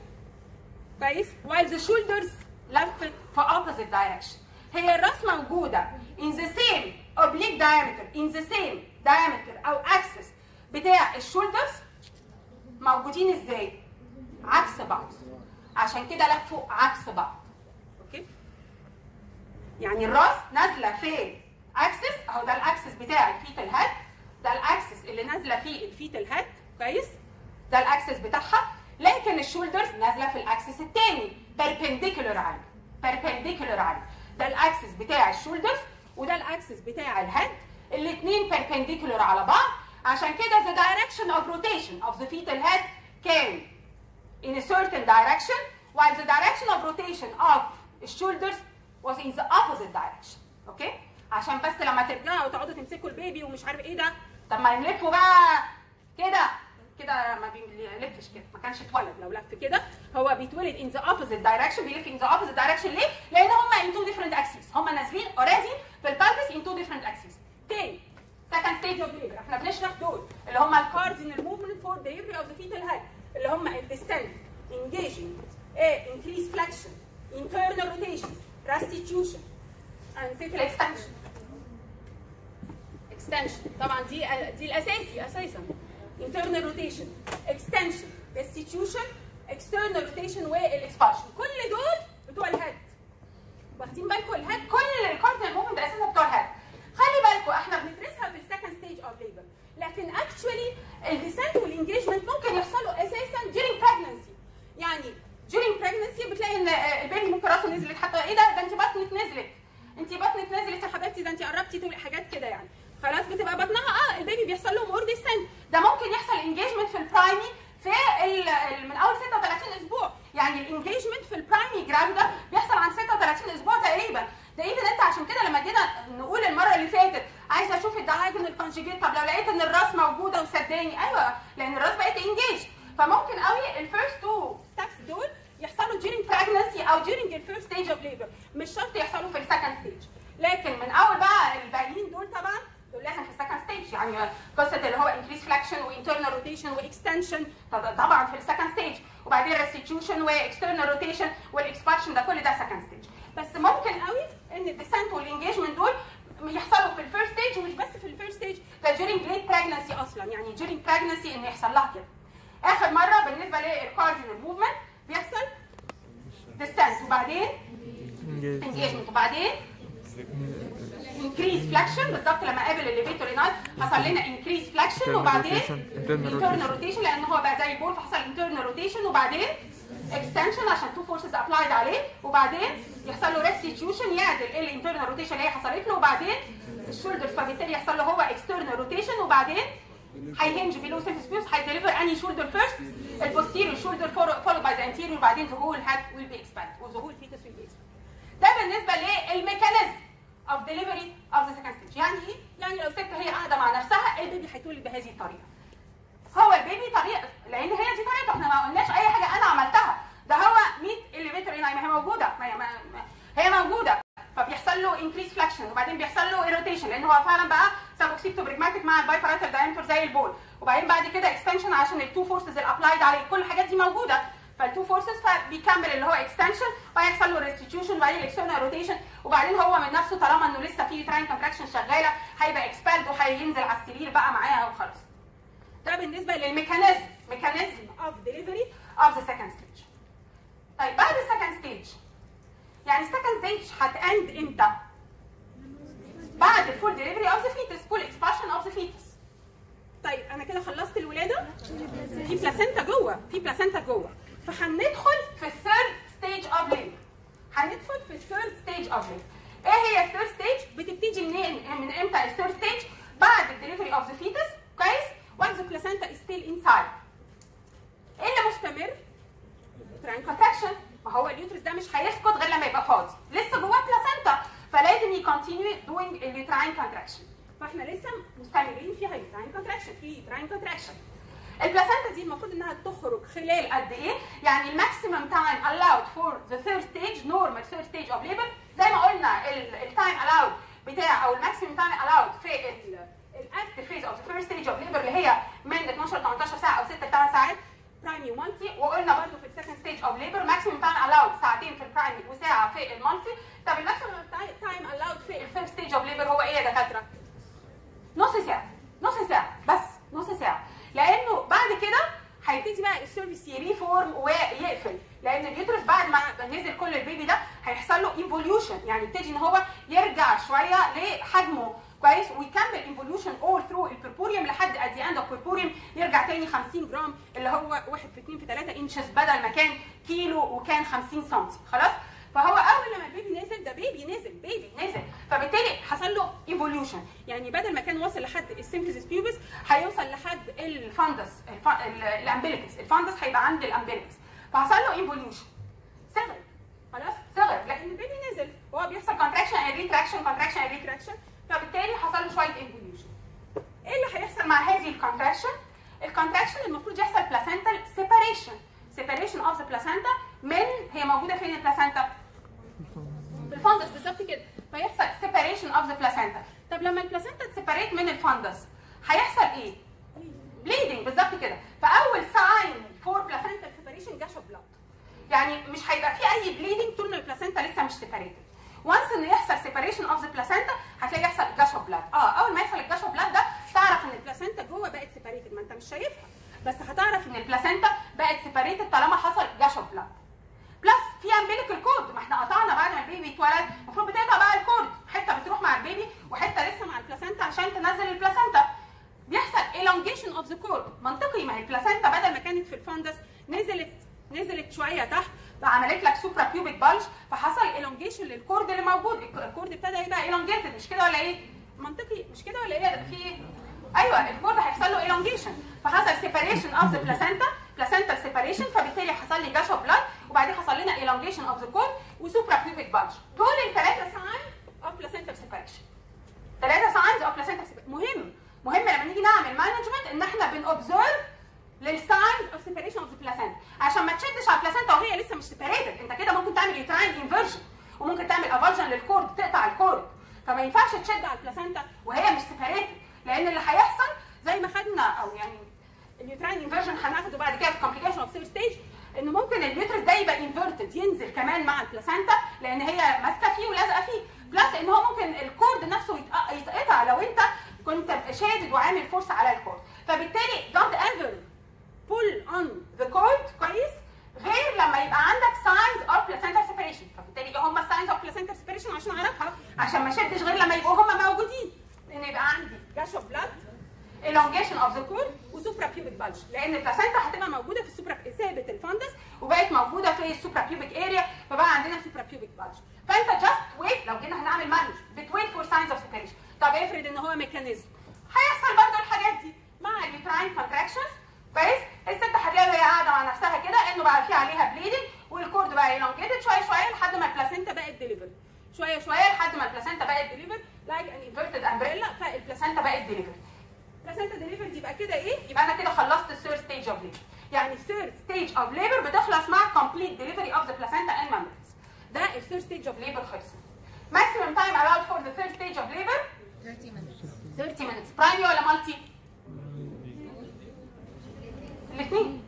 كويس while the shoulders لفت في opposite direction هي الراس موجودة in the same oblique diameter in the same diameter أو axis بتاع ال shoulders موجودين إزاي؟ عكس بعض. عشان كده لفوا عكس بعض. أوكي؟ يعني الراس نازلة في axis أهو ده ال axis بتاع ال fetal head ده ال axis اللي نازلة فيه ال fetal head كويس؟ ده ال axis بتاعها. لكن ال shoulders نازلة في ال axis الثاني perpendicular عليه perpendicular عليه ده ال axis بتاع ال shoulders وده ال axis بتاع ال head الاثنين perpendicular على بعض. عشان كده the direction of rotation of the fetal head كان in a certain direction while the direction of rotation of shoulders was in the opposite direction Okay عشان بس لما ترجعوا وتقعدوا تمسكوا ال baby ومش عارف إيه ده طب ما نلفه بقى كده كده ما بيلفش كده ما كانش اتولد لو لف كده هو بيتولد in the opposite direction بيلف in the opposite direction ليه؟ لأن هما in two different axes هما نازلين already في ال pelvis in two different axes تاني second stage of labor إحنا بنشرح دول اللي هما ال cardinal movement for delivery of the fetal head اللي هما ال descent engaging a increased flexion internal rotation restitution أنا نسيت ال extension extension طبعا دي دي الأساسي أساسا. Internal rotation extension restitution external rotation وال expulsion كل دول بتوع ال head واخدين بالكم ال head كل ال cardinal movement أساسا بتوع ال head خلي بالكم إحنا بندرسها في ال second stage of labor لكن actually ال descent وال engagement ممكن يحصلوا أساسا during pregnancy. يعني during pregnancy بتلاقي إن ال baby ممكن راسه نزلت حتى إيه ده؟ ده أنت بطنك نزلت. أنت بطنك نزلت يا حبيبتي ده أنت قربتي تقولي حاجات كده يعني. خلاص بتبقى بطنها آه ال baby بيحصل له more descent ده ممكن يحصل engagement في ال primi في من أول 36 أسبوع. يعني ال engagement في ال primigravida بيحصل عن 36 أسبوع تقريبا. ده إيه انت عشان كده لما جينا نقول المرة اللي فاتت عايزة أشوف ال diagonal conjugate طب لو لقيت إن الراس موجودة وصدقني. أيوه لأن الراس بقت انجيج فممكن قوي ال first two steps دول يحصلوا during pregnancy أو during ال first stage of labor مش شرط يحصلوا في ال second stage لكن من أول بقى الباقيين دول طبعا دول لازم في ال second stage يعني قصة اللي هو increased flexion و internal rotation و extension طبعا في ال second stage وبعدين restitution و external rotation وال expulsion ده كل ده second stage بس ممكن قوي إن ال descent وال engagement دول يحصلوا في ال first stage ومش بس في ال first stage ده during late pregnancy أصلا. يعني during pregnancy إن يحصل لها كده. آخر مرة بالنسبة لل cardinal movement بيحصل descent وبعدين engagement وبعدين increased flexion بالظبط لما قابل ال levator ani حصل لنا increased flexion وبعدين internal rotation لأن هو بقى زي ال ball فحصل internal rotation وبعدين extension عشان two forces applied عليه وبعدين يحصل له restitution يعدل ال internal rotation اللي هي حصلت له وبعدين ال shoulder فبالتالي يحصل له هو external rotation وبعدين هي hinge below symphysis pubis هي deliver any shoulder first ال posterior shoulder followed by the anterior وبعدين the whole head will be expelled و the whole fetus will be expelled ده بالنسبة لل mechanism of delivery of the second stage يعني إيه؟ يعني لو ست هي قاعدة مع نفسها ال baby هيتولد بهذه الطريقة. هو ال baby طريقه لأن هي دي طريقته. إحنا ما قلناش أي حاجة أنا عملتها. ده هو 100 ال levator ما هي موجودة. ما هي, ما هي موجودة. فبيحصل له increased flexion وبعدين بيحصل له ايروتيشن لأن هو فعلا بقى suboccipitobregmatic مع ال biparietal diameter زي ال ball. وبعدين بعد كده extension عشان ال two forces ال applied عليه. كل الحاجات دي موجودة. فال two forces فبيكمل اللي هو extension وهيحصل له restitution وبعدين ال external rotation وبعدين هو من نفسه طالما إنه لسه في uterine contraction شغالة هيبقى expelled وهينزل على السرير بقى معاها وخلاص. ده بالنسبة لل mechanism. mechanism of delivery of the second stage طيب بعد ال second stage يعني ال second stage هت end إمتى؟ بعد ال full delivery of the fetus full expulsion of the fetus طيب أنا كده خلصت الولادة؟ في placenta جوه في placenta جوه. فهندخل في ال third stage of labor هندخل في ال third stage of labor إيه هي ال third stage بتبتدي منين؟ من إمتى؟ ال third stage بعد ال delivery of the fetus كويس؟ when the placenta is still inside إيه اللي مستمر. uterine contraction ما هو ال uterus ده مش هيسكت غير لما يبقى فاضي. لسه جواه placenta فلازم ي continue doing ال uterine contraction فاحنا لسه مستمرين فيها uterine contraction في uterine contraction ال placenta دي المفروض إنها تخرج خلال قد إيه؟ يعني ال maximum time allowed for the third stage normal third stage of labor زي ما قلنا ال time allowed بتاع أو ال maximum time allowed في ال active phase of the first stage of labor اللي هي من 12 ل 18 ساعة أو 6 ل 8 ساعات primi و multi وقلنا برضه في ال second stage of labor maximum time allowed ساعتين في ال primi وساعة في ال multi طب ال maximum time allowed في ال third stage of labor هو إيه يا دكاترة؟ نص ساعة نص ساعة بس نص ساعة. لأنه بعد كده هيبتدي بقى ال cervix ي reform ويقفل. لأن ال uterus بعد ما نزل كل ال baby ده هيحصل له involution يعني يبتدي إن هو يرجع شوية لحجمه. كويس ويكمل involution all through ال puerperium لحد the end of puerperium يرجع تاني 50 جرام اللي هو 1 في 2 في 3 inches بدل ما كان كيلو وكان 50 سم خلاص؟ فهو أول لما ال baby نزل ده baby نزل baby نزل. فبالتالي حصل له involution يعني بدل ما كان واصل لحد ال symphysis pubis هيوصل لحد ال fundus ال umbilicus ال fundus هيبقى عند ال umbilicus فحصل له involution صغر. خلاص؟ صغر. لكن ال baby نزل. وهو بيحصل contraction and retraction contraction and retraction فبالتالي حصل له شوية involution إيه اللي هيحصل مع هذه ال contraction ال contraction المفروض يحصل placental separation separation of the placenta من هي موجودة فين ال placenta ال fundus بالظبط كده. فيحصل separation of the placenta طب لما ال placenta ت separate من ال fundus هيحصل إيه؟ bleeding بالظبط كده. فأول sign for placenta separation gush blood يعني مش هيبقى في أي bleeding طول ما ال placenta لسه مش separated once إن يحصل separation of the placenta هتلاقي يحصل gush of blood آه أول ما يحصل ال gush of blood ده تعرف إن ال placenta جوه بقت separated ما أنت مش شايفها. بس هتعرف إن ال placenta بقت separated طالما حصل gush of blood plus في umbilical cord ما إحنا قطعنا بعد ما ال baby اتولد. المفروض بتقطع بقى ال cord حتة بتروح مع ال baby وحتة لسه مع ال placenta عشان تنزل ال placenta بيحصل elongation of the cord. منطقي. ما هي ال placenta بدل ما كانت في ال fundus نزلت نزلت شوية تحت. عملت لك suprapubic bulge فحصل elongation لل cord اللي موجود. ال cord ابتدى يبقى elongated. مش كده ولا إيه؟ منطقي. مش كده ولا إيه؟ في إيه؟ أيوه ال cord هيحصل له elongation. فحصل separation of the placenta placental separation فبالتالي حصل لي gush blood وبعدين حصل لنا elongation of the cord و suprapubic bulge دول الثلاثه sign of placental separation. ثلاثة signs of placenta مهم. مهم لما نيجي نعمل management إن إحنا بن observe لل signs of separation of placenta عشان ما تشدش على ال placenta وهي لسه مش separated انت كده ممكن تعمل uterine inversion وممكن تعمل avulsion لل cord تقطع ال cord. فما ينفعش تشد على ال placenta وهي مش separated لأن اللي هيحصل زي ما خدنا أو يعني ال uterine inversion هناخده بعد كده في complication of third stage ان ممكن ال uterus ده يبقى inverted ينزل كمان مع ال placenta لأن هي ماسكة فيه ولازقة فيه. plus إن هو ممكن ال cord نفسه يتق- يتقطع لو أنت كنت شادد وعامل force على الكورد. فبالتالي don't ever pull on the cord كويس؟ غير لما يبقى عندك signs of placental separation. فبالتالي إيه هم signs of placental separation عشان أعرفها عشان ما أشدش غير لما يبقوا هم موجودين. ان يبقى عندي gush of blood elongation of the cord و suprapubic bulge لأن ال placenta هتبقى موجودة في ال supra ثابت ال fundus وبقت موجودة في ال suprapubic area فبقى عندنا suprapubic bulge فأنت just wait لو جينا هنعمل manage بت wait for signs of separation طب افرض إن هو mechanism هيحصل برضه الحاجات دي. مع ال uterine contractions كويس؟ الست هتلاقي وهي قاعدة مع نفسها كده إنه بقى في عليها bleeding وال cord بقى elongated شوية شوية لحد ما ال placenta بقت deliver شوية شوية لحد ما ال placenta بقت deliver like an inverted umbrella فال placenta بقت deliver placenta deliver يبقى كده إيه؟ يبقى أنا كده خلصت ال third stage of labor يعني ال third stage of labor بتخلص مع complete delivery of the placenta and membranes ده ال third stage of labor خلص. Maximum time allowed for the third stage of labor 30 minutes. 30 minutes. Primary ولا multi? الاثنين.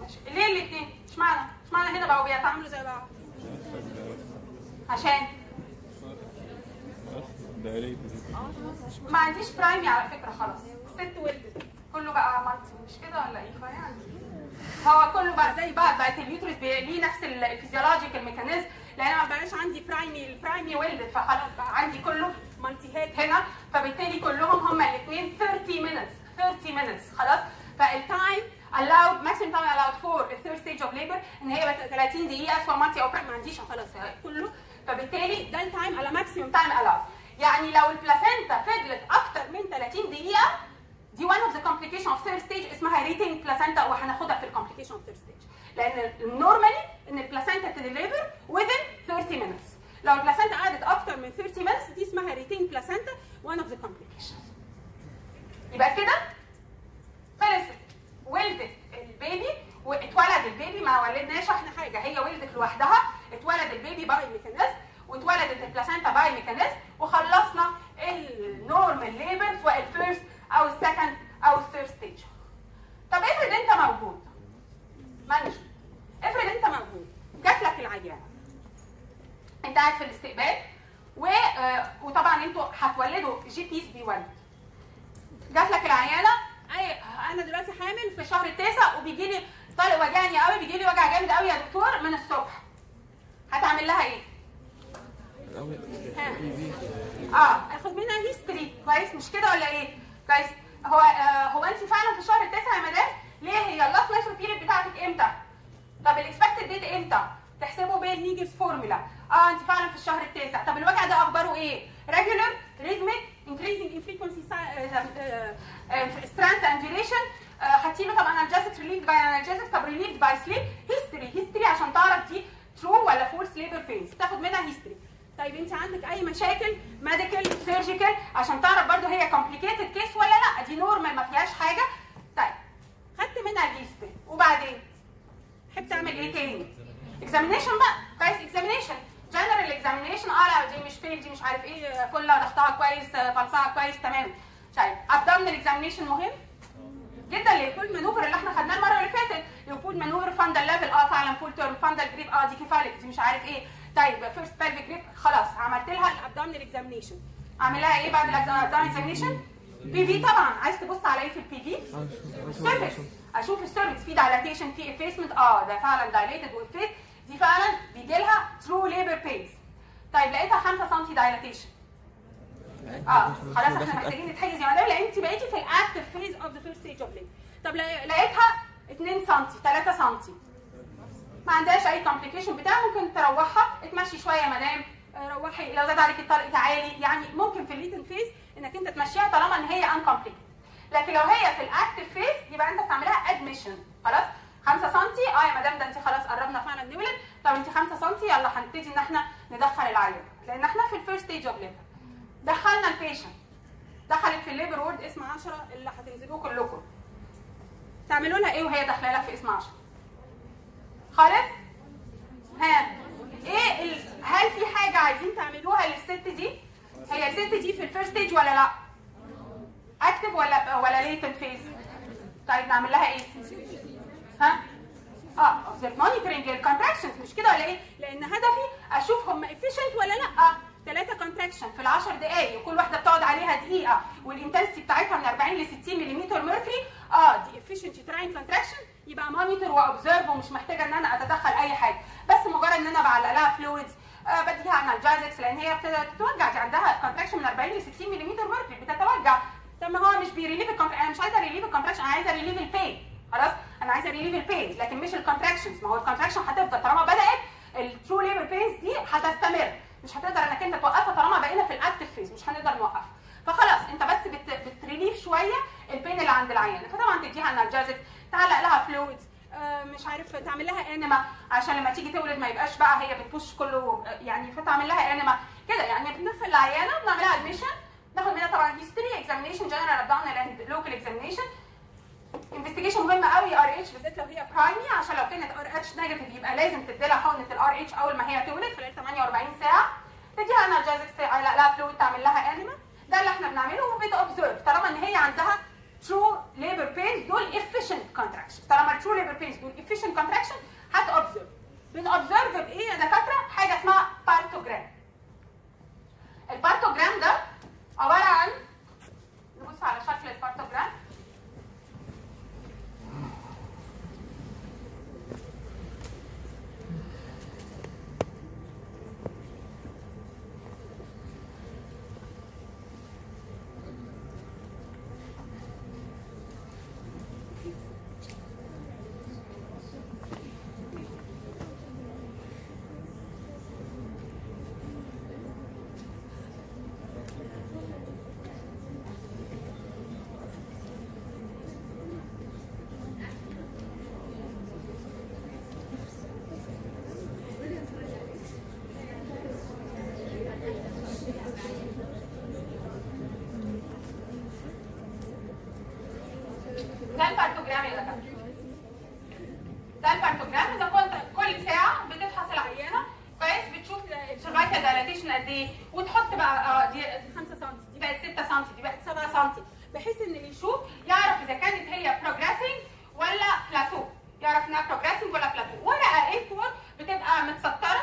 ماشي. ليه الاثنين؟ اشمعنى؟ اشمعنى هنا بقوا بيتعاملوا زي بعض. عشان. ما عنديش primi على فكرة خلاص. الست ولدت. كله بقى multi مش كده ولا إيه؟ فيعني. هو كله بقى زي بعض. بقت ال uterus ليه نفس ال physiological mechanism لأن ما بقاش عندي primi ال primi ولدت. فخلاص بقى عندي كله multi هات هنا. فبالتالي كلهم هما الاثنين 30 minutes. 30 minutes. خلاص؟ فال time allowed maximum time allowed for the third stage of labor إن هي بقت 30 دقيقة سواء multi أو ما عنديش خلاص كله. فبالتالي ده ال time على maximum time allowed. يعني لو ال placenta فضلت أكتر من 30 دقيقة دي one of the complication of third stage اسمها retained placenta وهناخدها في ال complication of third stage. لأن ال normally إن ال placenta ت deliver within 30 minutes. لو ال placenta قعدت أكتر من 30 minutes دي اسمها retained placenta one of the complications يبقى كده؟ خلصت ولدت ال baby واتولد ال baby ما ولدناش إحنا حاجة هي ولدت لوحدها اتولد ال baby by mechanism واتولدت ال placenta by mechanism وخلصنا ال normal labor سواء ال first أو ال second أو ال third stage طب افرض انت موجود. management افرض انت موجود. جات لك العيانه انت قاعد في الاستقبال و... آه، وطبعا أنتوا هتولدوا جي بيس بيولد جات لك العيانة أي أنا دلوقتي حامل في شهر التاسع وبيجي لي طلق وجعني قوي بيجي لي وجع جامد قوي يا دكتور من الصبح هتعمل لها إيه؟ آه اخد منها history كويس مش كده ولا إيه؟ كويس هو آه هو انت فعلا في شهر التاسع يا مدام ليه هي ال last menstrual period بتاعتك إمتى؟ طب ال expected date إمتى؟ تحسبه بال Naegele's formula آه انت فعلا في الشهر التاسع طب الوجع ده أخباره إيه؟ regular rhythmic increasing in frequency uh, uh, uh, strength and duration. هتيجي طبعا analgesic relieved by analgesic طب relieved by sleep. History. History عشان تعرف دي true ولا false labor pains. تاخد منها history. طيب انت عندك أي مشاكل؟ medical surgical عشان تعرف برضو هي complicated case ولا لأ. دي normal ما فيهاش حاجة. طيب خدت منها ال history وبعدين؟ تحب تعمل إيه تاني؟ examination بقى. كويس examination general examination آه لا دي مش pale دي مش عارف إيه كلها ضغطها كويس pulse ها كويس تمام. طيب abdominal examination مهم؟ جدا Leopold maneuver اللي إحنا خدناه المرة اللي فاتت. ال Leopold maneuver fundal level. آه فعلا full term fundal grip آه دي cephalic دي مش عارف إيه. طيب فيرست بلفيك جريب خلاص عملت لها الابدومينال اكزامينيشن اعمل لها إيه بعد الابدومينال اكزامينيشن بي في طبعا. عايز تبص على إيه في البي في السيرفكس أشوف السيرفكس في دايلاتيشن في افيسمنت آه ده فعلا دايليتد وافيس دي فعلا بيجي لها ثرو ليبر بينز طيب لقيتها 5 سم دايلاتيشن آه خلاص إحنا محتاجين نتحجز يا مدام لأن انت بقيتي في الاكتف فيز اوف ذا فيرست ستيج اوف طب لقيتها 2 سم 3 سم ما عندهاش أي complication بتاع ممكن تروحها. اتمشي شوية يا مدام. آه، روحي. لو زاد عليك الطلق تعالي. يعني ممكن في ال latent phase إنك أنت تمشيها طالما إن هي ان لكن لو هي في ال active phase يبقى أنت بتعملها admission خلاص؟ 5 سم آه يا مدام ده انت خلاص قربنا فعلا نولد طب انت 5 سم يلا هنبتدي إن إحنا ندخل العيان لأن إحنا في ال first stage of labor دخلنا ال patient دخلت في ال labor ward اسم 10 اللي هتنزلوه كلكم. تعملوا لها إيه وهي داخلة لها في اسم 10 خالص ها. إيه ال... هل في حاجة عايزين تعملوها للست دي؟ هي الست دي في ال first stage ولا لأ؟ active ولا ولا latent phase طيب نعمل لها إيه؟ ها؟ آه observe monitoring لل contractions مش كده ولا إيه؟ لأن هدفي أشوف هم efficient ولا لأ. ثلاثة contraction في العشر دقايق. وكل واحدة بتقعد عليها دقيقة. وال intensity بتاعتها من 40 ل 60 ملم mercury آه دي efficient uterine contraction. يبقى monitor و observe ومش محتاجة إن أنا أتدخل أي حاجة. بس مجرد إن أنا بعلق لها fluids آه بديها analgesics لأن هي بتتوجع. دي عندها contraction من 40 ل 60 ملم ميركوري بتتوجع. طب ما هو مش ب relieve أنا مش عايزة relief ال contraction أنا عايزة relief ال pain خلاص؟ أنا عايزة relief ال pain لكن مش ال contractions ما هو ال contraction هتفضل. طالما بدأت ال true labor pains دي هتستمر. مش هتقدر إنك أنت توقفها طالما بقينا في ال active phase مش هنقدر نوقفها. فخلاص أنت بس بت ب relieve شوية ال pain اللي عند العيان. فطبعا تديها analgesic تعلق لها fluids مش عارف تعمل لها enema عشان لما تيجي تولد ما يبقاش بقى هي بتبوظ كله آه، يعني فتعمل لها enema كده يعني بندخل العيانة بنعملها admission ناخد منها طبعا history examination general and local examination investigation مهمه قوي RH بالذات لو هي primary عشان لو كانت RH negative يبقى لازم تدي لها حقنه ال RH أول ما هي تولد خلال 48 ساعة. تديها analgesics تعلق لها fluid تعمل لها enema ده اللي إحنا بنعمله وبت observe طالما ان هي عندها true labor pains دول efficient contractions طالما true labor pains دول efficient contraction هت observe بن observe بايه يا دكاتره حاجة اسمها partogram ال partogram ده عباره عن نبص على شكل ال partogram ده ال partogram يا دكاتره ده ال partogram ده كنت كل ساعه بتفحص العيانه كويس بتشوف ال cervical dilatation قد إيه وتحط بقى آه دي 5 سم دي بقت 6 سم دي بقت 7 سم بحيث ان اللي يشوف يعرف اذا كانت هي progressing ولا بلاتو يعرف انها progressing ولا بلاتو ورقه إيه 4 بتبقى متسطره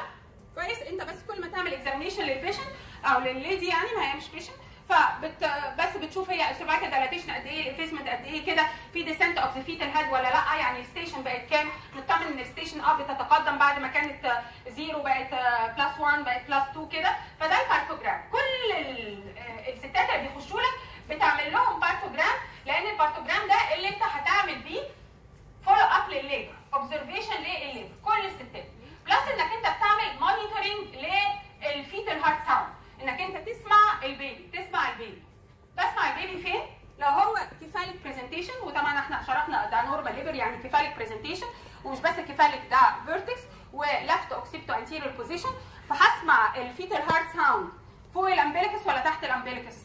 كويس انت بس كل ما تعمل اكزامينيشن للبيشنت أو للليدي يعني ما هي مش patient فبت بس بتشوف هي ال cervical dilatation قد إيه ال effacement قد إيه كده في descent of the fetal head ولا لا يعني ال station بقت كام نطمن ان ال station آه بتتقدم بعد ما كانت zero بقت plus 1 بقت بلس 2 كده فده ال partogram كل ال- آه، الستات اللي بيخشوا لك بتعمل لهم partogram لأن ال partogram ده اللي انت هتعمل بيه فولو اب للليبر اوبزرفيشن للليبر كل الستات plus انك انت بتعمل monitoring لل fetal heart sound انك انت تسمع ال baby تسمع ال baby بسمع ال baby فين لو هو cephalic presentation وطبعا إحنا شرحنا ده normal labor يعني cephalic presentation ومش بس cephalic ده vertex و left occipito anterior position فهسمع ال fetal heart sound فوق ال umbilicus ولا تحت ال umbilicus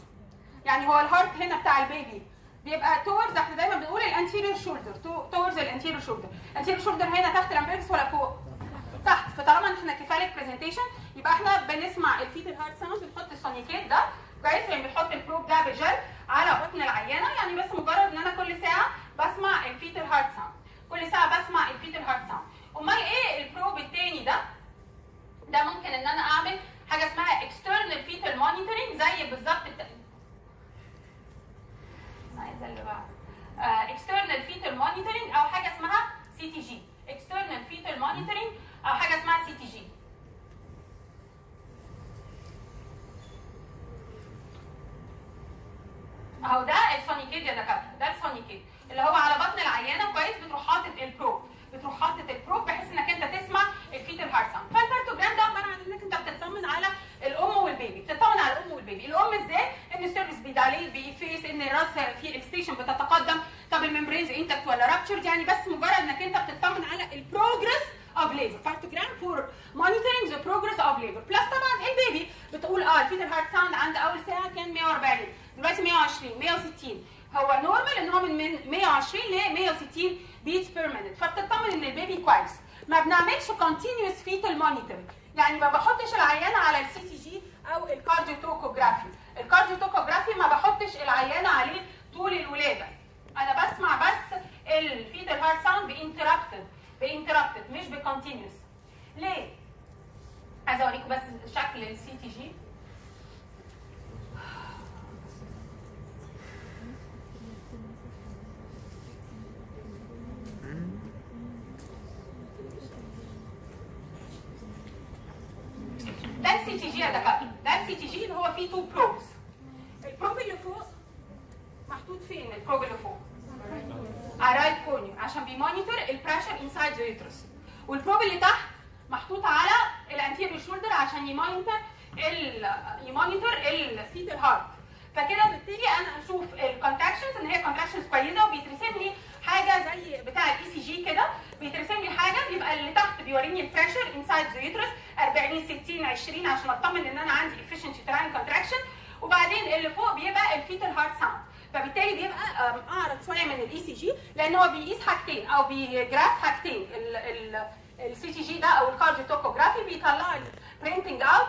يعني هو ال heart هنا بتاع ال baby بيبقى towards إحنا دايما بنقول ال anterior shoulder towards ال anterior shoulder ال anterior shoulder هنا تحت ال umbilicus ولا فوق تحت فطالما إحنا cephalic presentation يبقى إحنا بنسمع ال fetal heart sound بنحط ال Sonicaid ده كويس يعني بنحط ال probe ده بالجل على بطن العيانه يعني بس مجرد ان أنا كل ساعه بسمع ال fetal heart sound كل ساعه بسمع ال fetal heart sound امال إيه ال probe التاني ده ده ممكن إن أنا أعمل حاجة اسمها external fetal monitoring زي بالظبط الت... عايزه اللي بعد آه، external fetal monitoring أو حاجة اسمها CTG external fetal monitoring أو حاجة اسمها CTG أهو ده ال Sonicaid يا دكاترة. ده ال Sonicaid اللي هو على بطن العيانة كويس بتروح حاطط ال probe بتروح حاطط ال probe بحيث إنك أنت تسمع ال fetal heart sound فال partogram ده عباره عن انك انت بتطمن على الأم وال baby. بتطمن على الأم وال baby. الأم إزاي؟ إن ال cervix بي dilate بي efface إن الراس في ال station بتتقدم. طب ال membranes intact ولا ruptured يعني بس مجرد إنك أنت بتطمن على ال progress of labor partogram for monitoring the progress of labor plus طبعا ال baby بتقول آه ال fetal heart sound عند أول ساعة كان 140 دلوقتي 120 160 هو normal إن هو من من 120 ل 160 beats per minute فبتطمن إن ال baby كويس. ما بنعملش continuous fetal monitoring يعني ما بحطش العيانه على ال CTG أو ال cardiotocography ال cardiotocography ما بحطش العيانه عليه طول الولادة. أنا بسمع بس ال fetal heart sound ب interrupted ب interrupted مش ب continuous ليه؟ عايزة أوريكم بس شكل ال CTG ده ال CTG يا دكاتره ده ال CTG اللي هو فيه two probes ال probe اللي فوق محطوط فين ال probe اللي فوق. at right cornu عشان بي monitor ال pressure inside the uterus وال probe اللي تحت محطوط على ال anterior shoulder عشان ي monitor ي monitor ال fetal heart فكده ببتدي أنا أشوف ال contractions ان هي contractions كويسة وبيترسم لي حاجة زي بتاع ال ECG كده. بيترسم لي حاجة بيبقى اللي تحت بيوريني ال pressure inside the uterus 40 60 20 عشان أطمن إن أنا عندي efficient uterine contraction. وبعدين اللي فوق بيبقى ال fetal heart sound فبالتالي بيبقى أعرض شوية من ال ECG لأن هو بيقيس حاجتين أو بي graph حاجتين. ال CTG ده أو ال cardiotocography بيطلع لي printing out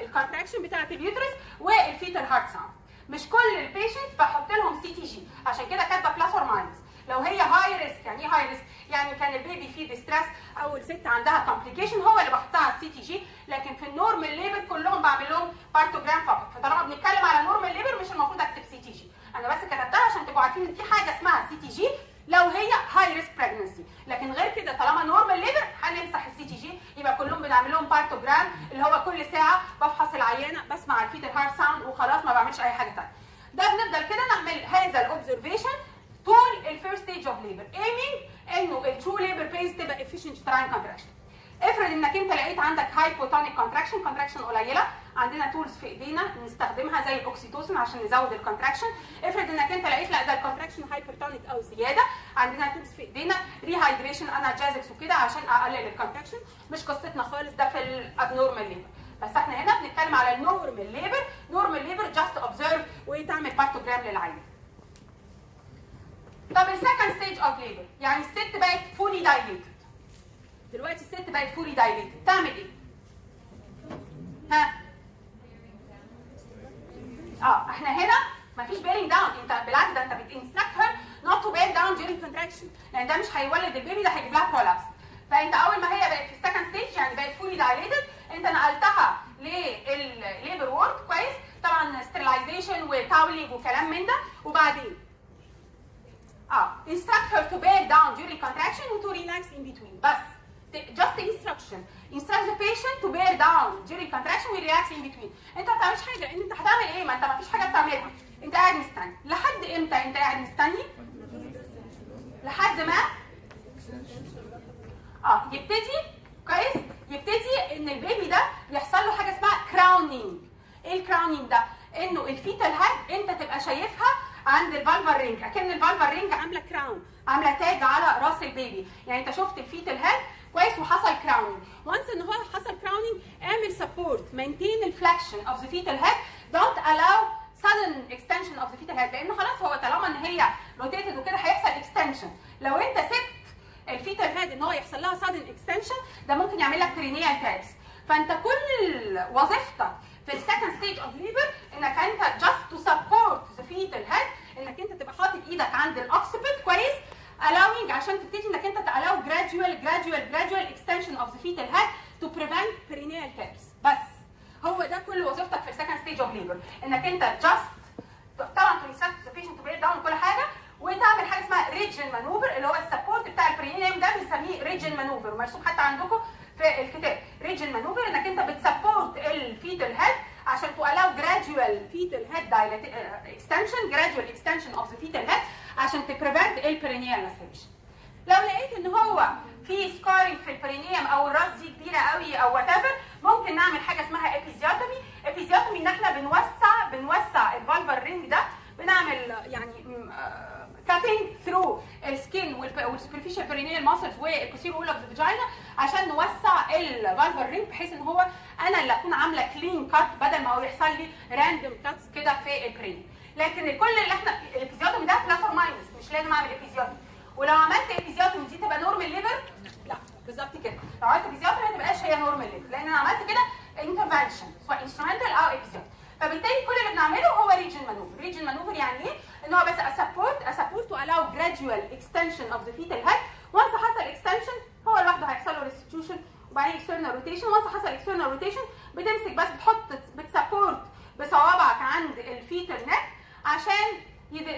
لل contraction بتاعت ال uterus وال fetal heart sound مش كل ال patient بحط لهم CTG عشان كده كاتبة plus or minus لو هي high risk يعني إيه high risk؟ يعني كان ال baby فيه distress أو الست عندها complication هو اللي بحطها على ال CTG لكن في ال normal labor كلهم بعمل لهم partogram فقط. فطالما بنتكلم على normal labor مش المفروض أكتب CTG أنا بس كتبتها عشان تبقوا عارفين إن في حاجة اسمها CTG لو هي high risk pregnancy لكن غير كده طالما normal labor هنمسح ال CTG يبقى كلهم بنعمل لهم partogram اللي هو كل ساعه بفحص العيانه بسمع ال fetal heart sound وخلاص ما بعملش أي حاجة ثانية ده بنفضل كده نعمل هذا ال observation طول ال first stage of labor aiming إنه ال true labor pains تبقى efficient uterine contraction. افرض إنك أنت لقيت عندك hypotonic contraction contraction قليلة عندنا tools في إيدينا نستخدمها زي ال oxytocin عشان نزود ال contraction افرض إنك أنت لقيت لا ده ال contraction hypertonic أو زيادة عندنا tools في إيدينا rehydration analgesics وكده عشان أقلل ال contraction مش قصتنا خالص ده في ال abnormal labor بس إحنا هنا بنتكلم على ال normal labor normal labor just observe وتعمل partogram للعيانة. طب ال second stage of labor يعني الست بقت fully dilated دلوقتي الست بقت fully dilated تعمل إيه؟ ها؟ آه إحنا هنا مفيش bearing down انت بالعكس ده انت بت instruct her not to bear down during contraction. لأن ده مش هيولد ال baby ده هيجيب لها prolapse فانت أول ما هي بقت في ال second stage يعني بقت fully dilated انت نقلتها للل labor ward كويس. طبعا sterilization و toweling وكلام من ده. وبعدين؟ آه instruct her to bear down during contraction و to relax in between. بس just instruction. instruct the patient to bear down during contraction و relax in between. انت ما بتعملش حاجة. انت هتعمل إيه؟ ما انت ما فيش حاجة بتعملها. انت قاعد مستني. لحد إمتى انت قاعد مستني؟ لحد ما؟ آه يبتدي. كويس؟ يبتدي إن ال baby ده يحصل له حاجة اسمها crowning إيه ال crowning ده؟ إنه ال fetal head أنت تبقى شايفها عند ال vulvar ring أكن ال vulvar ring عاملة crown عاملة تاج على راس ال baby يعني أنت شفت ال fetal head كويس وحصل crowning once إن هو حصل crowning اعمل support maintain ال flexion of the fetal head don't allow sudden extension of the fetal head. لأن خلاص هو طالما إن هي rotated وكده هيحصل extension. لو أنت سبت ال fetal head إن هو يحصل لها sudden extension ده ممكن يعمل لك perineal tears فأنت كل وظيفتك في ال second stage of labor إنك أنت just to support the fetal head إنك أنت تبقى حاطط إيدك عند ال occiput كويس allowing عشان تبتدي إنك أنت allow gradual gradual gradual extension of the fetal head to prevent perineal tears بس هو ده كل وظيفتك في ال second stage of labor إنك أنت just طبعا to instruct the patient to bear down كل حاجة وتعمل حاجة اسمها Ritgen maneuver اللي هو ال support بتاع ال perineum ده بنسميه Ritgen maneuver مرسوم حتى عندكم في الكتاب. Ritgen maneuver إنك أنت بت support ال fetal head عشان to allow gradual fetal head extension gradual extension of the fetal head عشان ت prevent ال perineal laceration لو لقيت إن هو في scarring في ال perineum أو الراس دي كبيرة قوي أو وات ممكن نعمل حاجة اسمها episiotomy episiotomy إن إحنا بنوسع بنوسع ال vulvar ring ده بنعمل يعني cutting through ال skin وال superficial perineal muscles وال posterior wall of the عشان نوسع ال vulvar ring بحيث إن هو أنا اللي أكون عاملة clean cut بدل ما هو يحصل لي random cuts كده في ال perineum لكن كل اللي إحنا ال episiotomy ده plus or minus مش لازم أعمل episiotomy ولو عملت episiotomy دي تبقى normal labor لا بالظبط كده. لو عملت episiotomy ما تبقاش هي normal labor لأن أنا عملت كده intervention سواء instrumental أو episiotomy فبالتالي كل اللي بنعمله هو Ritgen maneuver Ritgen maneuver يعني إيه؟ ان هو بس أ support أ support to allow gradual extension of the fetal head once حصل extension هو لوحده هيحصل له restitution وبعدين external rotation once حصل external rotation بتمسك بس بتحط بت support بصوابعك عند ال fetal neck عشان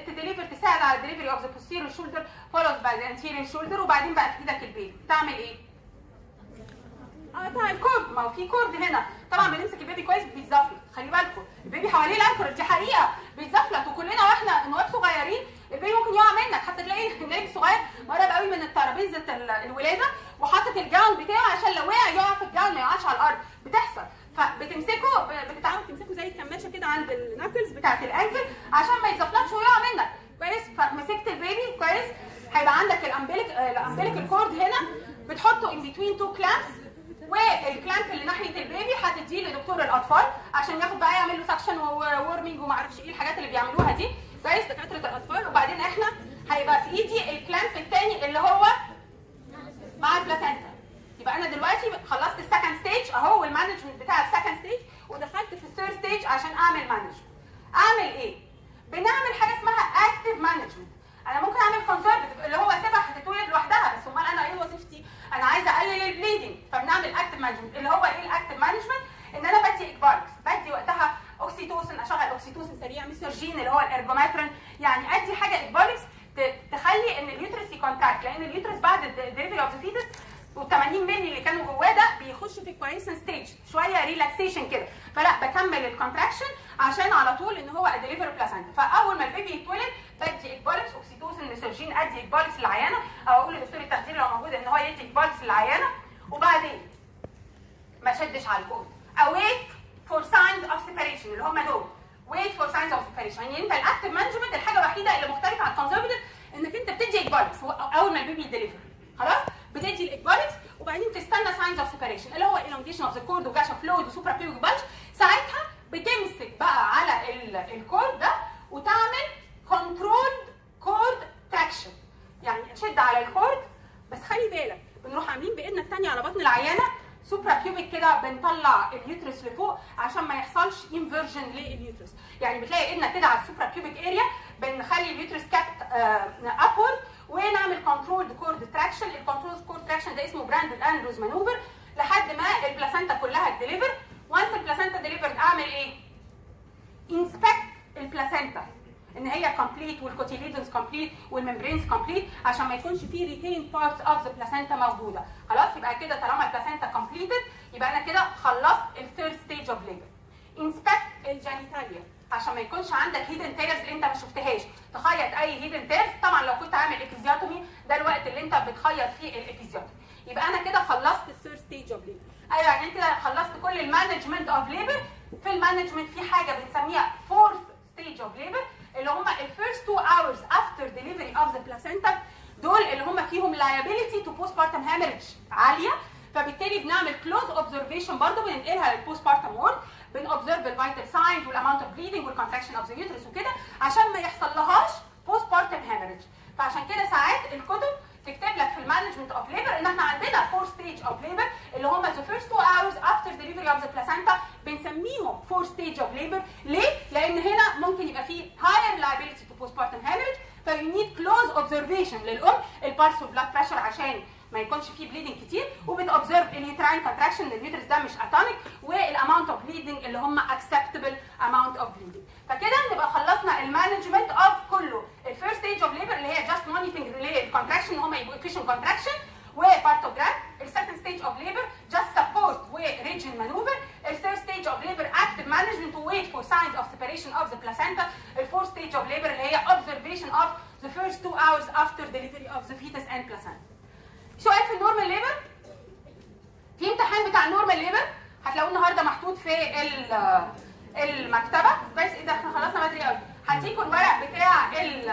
ت deliver تساعد على ال delivery of the posterior shoulder followed by the anterior shoulder وبعدين بقى في إيدك ال baby. تعمل إيه؟ آه طبعا ال cord ما هو في cord هنا. طبعا بنمسك ال baby كويس بيتزفلت خلي بالكم ال baby حواليه ال liquor دي حقيقة. بيتزفلت وكلنا وإحنا نواب صغيرين ال baby ممكن يقع منك. حتى تلاقي النايب الصغير قرب قوي من الترابيزة الولادة وحاطط ال gown بتاعه عشان لو وقع يقع في ال gown ما يقعش على الأرض. بتحصل. فبتمسكه بتتعامل تمسكه زي الكماشة كده عند ال ankles بتاعت ال ankle عشان ما يتزفلتش ويقع منك. كويس؟ فمسكت ال baby. كويس؟ هيبقى عندك ال umbilical ال umbilical ال cord هنا. بتحطه in between two clamps وال clamp اللي ناحية ال baby هتديه لدكتور الأطفال عشان ياخد بقى يعمل له suction و warming وما أعرفش إيه الحاجات اللي بيعملوها دي. كويس دكاترة الأطفال. وبعدين إحنا هيبقى في إيدي ال clamp الثاني اللي هو مع ال placenta. يبقى أنا دلوقتي خلصت ال second stage أهو وال management بتاع ال second stage ودخلت في ال third stage عشان أعمل management أعمل إيه؟ بنعمل حاجة اسمها active management أنا ممكن أعمل conservative اللي هو سيبها هتتولد لوحدها بس أمال أنا إيه وظيفتي؟ أنا عايزة أقلل ال bleeding فبنعمل active management اللي هو إيه ال active management إن أنا بدي ecbolics بدي وقتها oxytocin أشغل oxytocin سريع Methergine اللي هو ال ergometrine يعني أدي حاجة ecbolics تخلي إن ال uterus ي contract لأن ال uterus بعد ال delivery of the fetus وال80 مللي اللي كانوا جواه ده بيخش في quiescent stage. شوية relaxation كده. فلا بكمل ال contraction عشان على طول إن هو أ deliver placenta فأول ما ال baby يتولد بدي ecbolics oxytocin Methergine أدي ecbolics للعيانة. أو أقول لدكتور التخدير لو موجود إن هو يدي ecbolics للعيانة. وبعدين ما شدش على ال cord أ wait for signs of separation اللي هم دول. wait for signs of separation يعني أنت ال active management الحاجة الوحيدة اللي مختلفة عن ال conservative إنك أنت بتدي ecbolics أول ما ال baby ي deliver خلاص؟ بتدي ال ecbolics وبعدين تستنى signs of separation اللي هو elongation of the cord و gush of fluid و suprapubic bulge ساعتها بتمسك بقى على ال cord ده وتعمل controlled cord traction يعني شد على ال cord بس خلي بالك بنروح عاملين بإيدنا الثانية على بطن العيانة. suprapubic كده بنطلع ال uterus لفوق عشان ما يحصلش inversion لل uterus يعني بتلاقي إيدنا كده على ال suprapubic area بنخلي ال uterus kept upward ونعمل controlled cord traction ال controlled cord traction ده اسمه Brandt-Andrews maneuver لحد ما ال placenta كلها ت deliver و once ال placenta delivered أعمل إيه؟ inspect ال placenta. إن هي complete وال cotyledons complete وال membranes complete عشان ما يكونش في retained parts of the placenta موجودة. خلاص يبقى كده طالما ال placenta completed يبقى أنا كده خلصت ال third stage of labor inspect ال genitalia عشان ما يكونش عندك hidden tears أنت ما شفتهاش. تخيط أي hidden tears طبعا لو كنت عامل episiotomy ده الوقت اللي أنت بتخيط فيه ال episiotomy يبقى أنا كده خلصت ال third stage of labor أيوه يعني أنت خلصت كل ال management of labor في ال management في حاجة بنسميها fourth stage of labor اللي هم ال first 2 hours after delivery of the placenta دول اللي هم فيهم liability to postpartum hemorrhage عالية. فبالتالي بنعمل close observation برضه بننقلها لل postpartum ward بن observe ال vital signs وال amount of bleeding وال contraction of the uterus وكده عشان ما يحصل لهاش postpartum فعشان كده ساعات الكتب تكتب لك في ال management of labor إن إحنا عندنا four stages of labor اللي هم the first 2 hours after delivery of the placenta بنسميهم fourth stage of labor ليه؟ لأن هنا ممكن يبقى فيه higher liability to postpartum hemorrhage ف you need close observation للأم ال pulse وال blood pressure عشان ما يكونش فيه bleeding كتير وبتوبزرف اليوتراين كونتراكشن اليوترس ده مش atonic وال amount of bleeding اللي هم acceptable amount of bleeding فكده نبقى خلصنا ال management of كله. ال first stage of labor اللي هي just monitoring لل contraction إن هم يبقوا efficient contraction و partogram ال second stage of labor just support و Ritgen maneuver ال third stage of labor active management to wait for signs of separation of the placenta ال fourth stage of labor اللي هي observation of the first two hours after delivery of the fetus and placenta. سؤال في ال normal labor في امتحان بتاع ال normal labor هتلاقوه النهارده محطوط في ال- المكتبة. كويس. إيه ده؟ إحنا خلصنا بدري قوي. هديكوا الورق بتاع ال